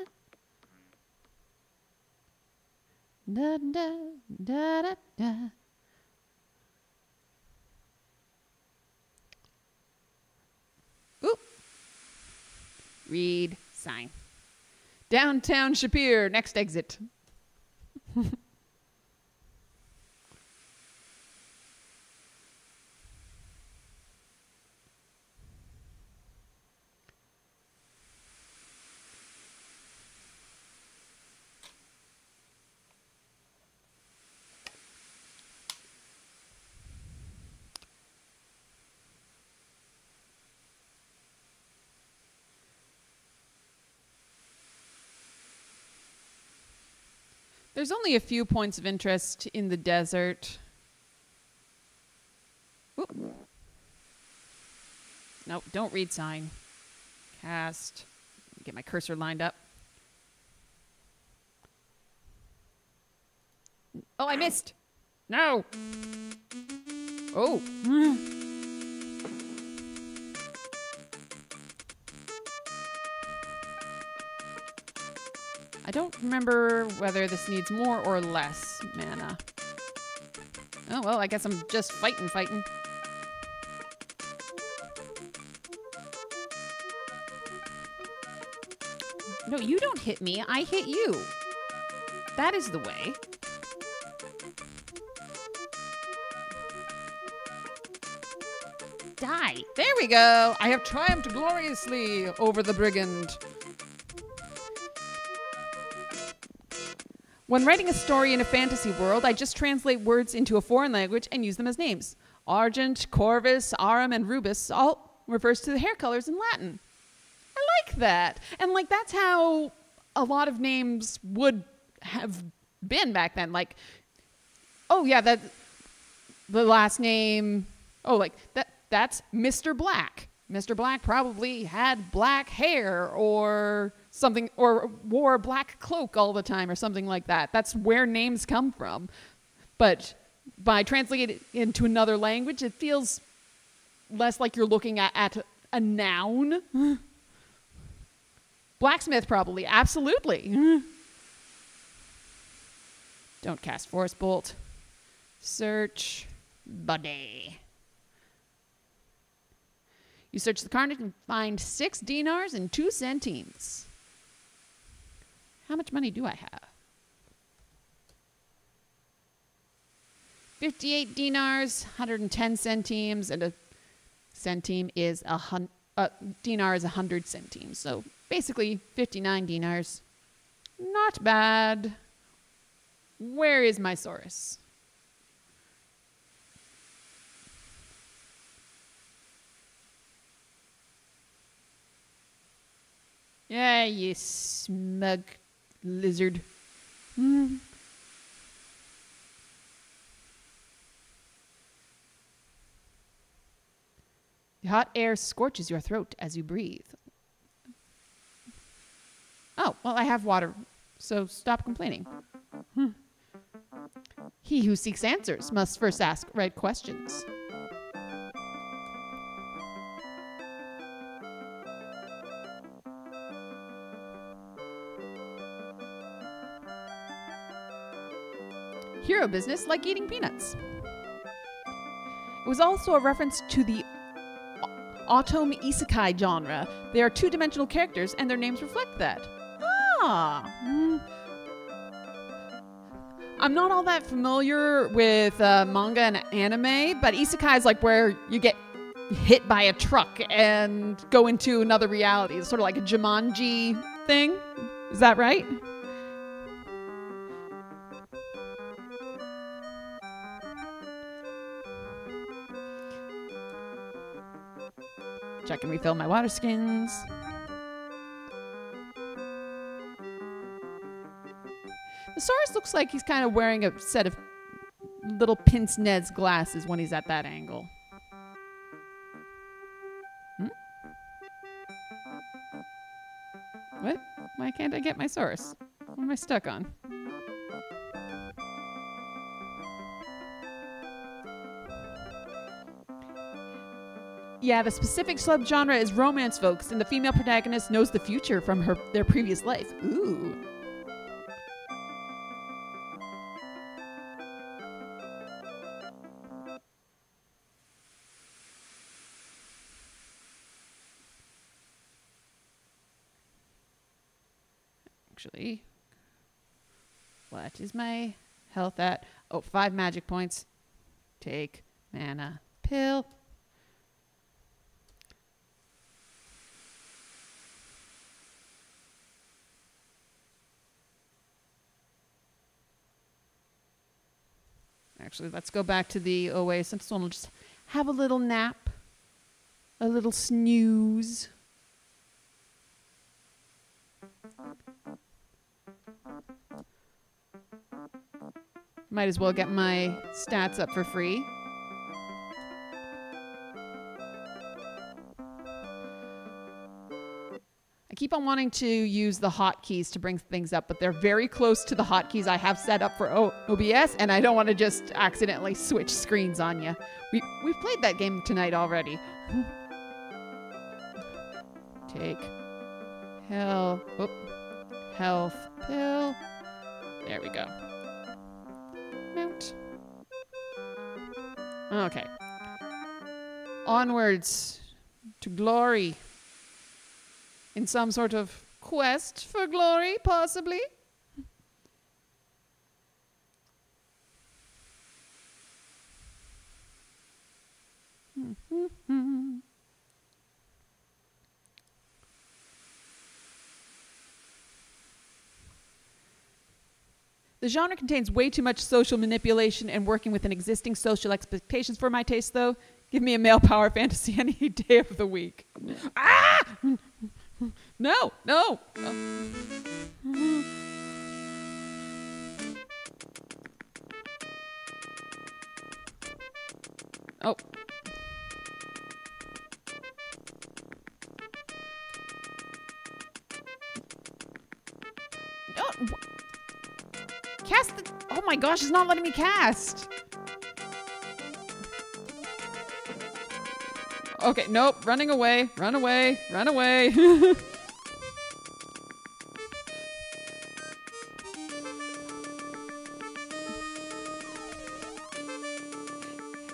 S1: Da da da da da. Read sign. Downtown Shapeir, next exit. There's only a few points of interest in the desert. Oop. No, don't read sign. Cast. Get my cursor lined up. Oh, I missed. No. Oh. I don't remember whether this needs more or less mana. Oh, well, I guess I'm just fighting, fighting. No, you don't hit me. I hit you. That is the way. Die. There we go. I have triumphed gloriously over the brigand. When writing a story in a fantasy world, I just translate words into a foreign language and use them as names. Argent, Corvus, Arum, and Rubus all refers to the hair colors in Latin. I like that. And like that's how a lot of names would have been back then. Like, oh yeah, that the last name. Oh, like that. That's Mr. Black. Mr. Black probably had black hair or something or wore a black cloak all the time or something like that. That's where names come from. But by translating it into another language, it feels less like you're looking at, at a noun. Blacksmith, probably. Absolutely. Don't cast Force Bolt. Search Buddy. You search the carnage and find six dinars and two centimes. How much money do I have? 58 dinars, 110 centimes, and a centime is a uh, dinar is 100 centimes. So basically 59 dinars. Not bad. Where is my Saurus? Yeah, you smug lizard. Mm. The hot air scorches your throat as you breathe. Oh, well, I have water, so stop complaining. Hmm. He who seeks answers must first ask right questions. Business like eating peanuts. It was also a reference to the Otome Isekai genre. They are two dimensional characters, and their names reflect that. Ah. Mm. I'm not all that familiar with uh, manga and anime, but isekai is like where you get hit by a truck and go into another reality. It's sort of like a Jumanji thing. Is that right? Check and refill my water skins. The Saurus looks like he's kind of wearing a set of little pince nez glasses when he's at that angle. Hmm? What? Why can't I get my Saurus? What am I stuck on? Yeah, the specific subgenre is romance, folks, and the female protagonist knows the future from her their previous life. Ooh. Actually, what is my health at? Oh, five magic points. Take mana pill. Actually, let's go back to the oasis. We'll just have a little nap, a little snooze. Might as well get my stats up for free. Keep on wanting to use the hotkeys to bring things up, but they're very close to the hotkeys I have set up for o- OBS, and I don't want to just accidentally switch screens on you. We we've played that game tonight already. Take hell, whoop, health pill. There we go. Mount. Okay. Onwards to glory in some sort of quest for glory, possibly. The genre contains way too much social manipulation and working within existing social expectations for my taste, though. Give me a male power fantasy any day of the week. Ah! No, no. Oh. Mm-hmm. oh. No. Cast the. Oh my gosh, it's not letting me cast. Okay, nope. Running away. Run away. Run away.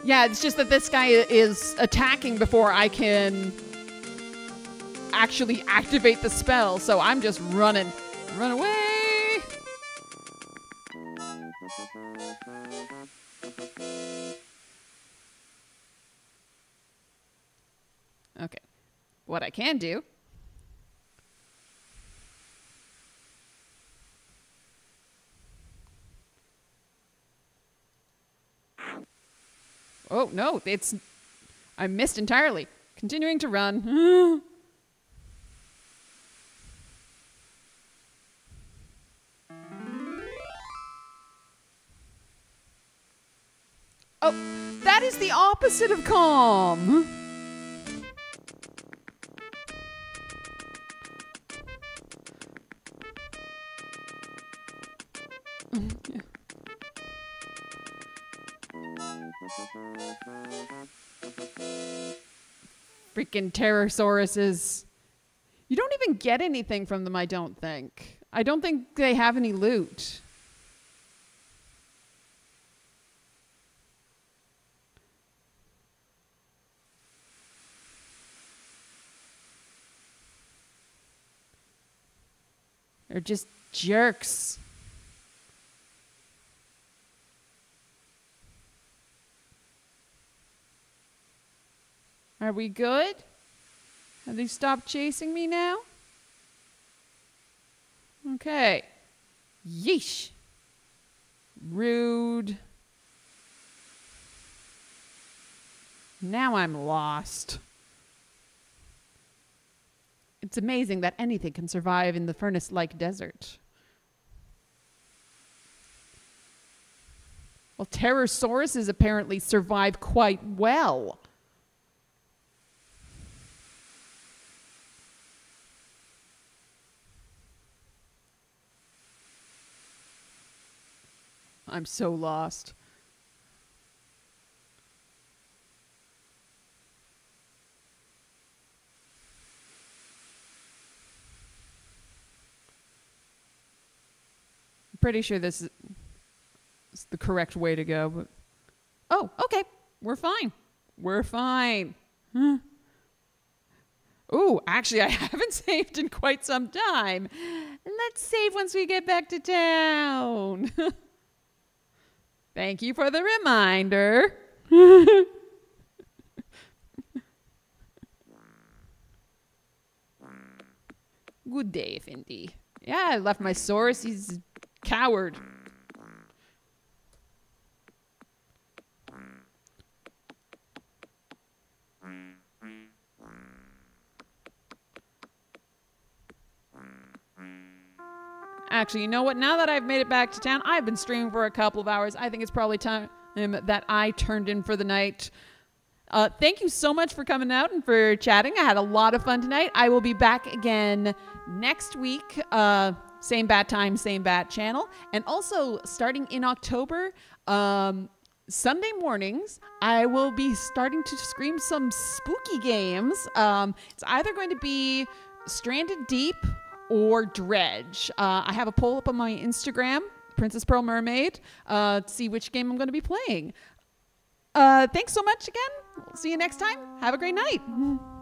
S1: yeah, it's just that this guy is attacking before I can actually activate the spell, so I'm just running. Run away. Okay. What I can do No, it's I missed entirely. Continuing to run. oh, that is the opposite of calm. Freaking pterosauruses. You don't even get anything from them, I don't think. I don't think they have any loot. They're just jerks. Are we good? Have they stopped chasing me now? Okay. Yeesh. Rude. Now I'm lost. It's amazing that anything can survive in the furnace like desert. Well, pterosauruses apparently survive quite well. I'm so lost. Pretty sure this is is the correct way to go, but oh, okay, we're fine. We're fine. Huh. Ooh, actually, I haven't saved in quite some time. Let's save once we get back to town. Thank you for the reminder. Good day, Findy. Yeah, I left my Saurus. He's coward. Actually, you know what? Now that I've made it back to town, I've been streaming for a couple of hours. I think it's probably time that I turned in for the night. Uh, thank you so much for coming out and for chatting. I had a lot of fun tonight. I will be back again next week. Uh, same bat time, same bat channel. And also, starting in October, um, Sunday mornings, I will be starting to scream some spooky games. Um, it's either going to be Stranded Deep or Dredge. Uh, I have a poll up on my Instagram, Princess Pearl Mermaid, uh, to see which game I'm going to be playing. Uh, thanks so much again. see you next time. Have a great night.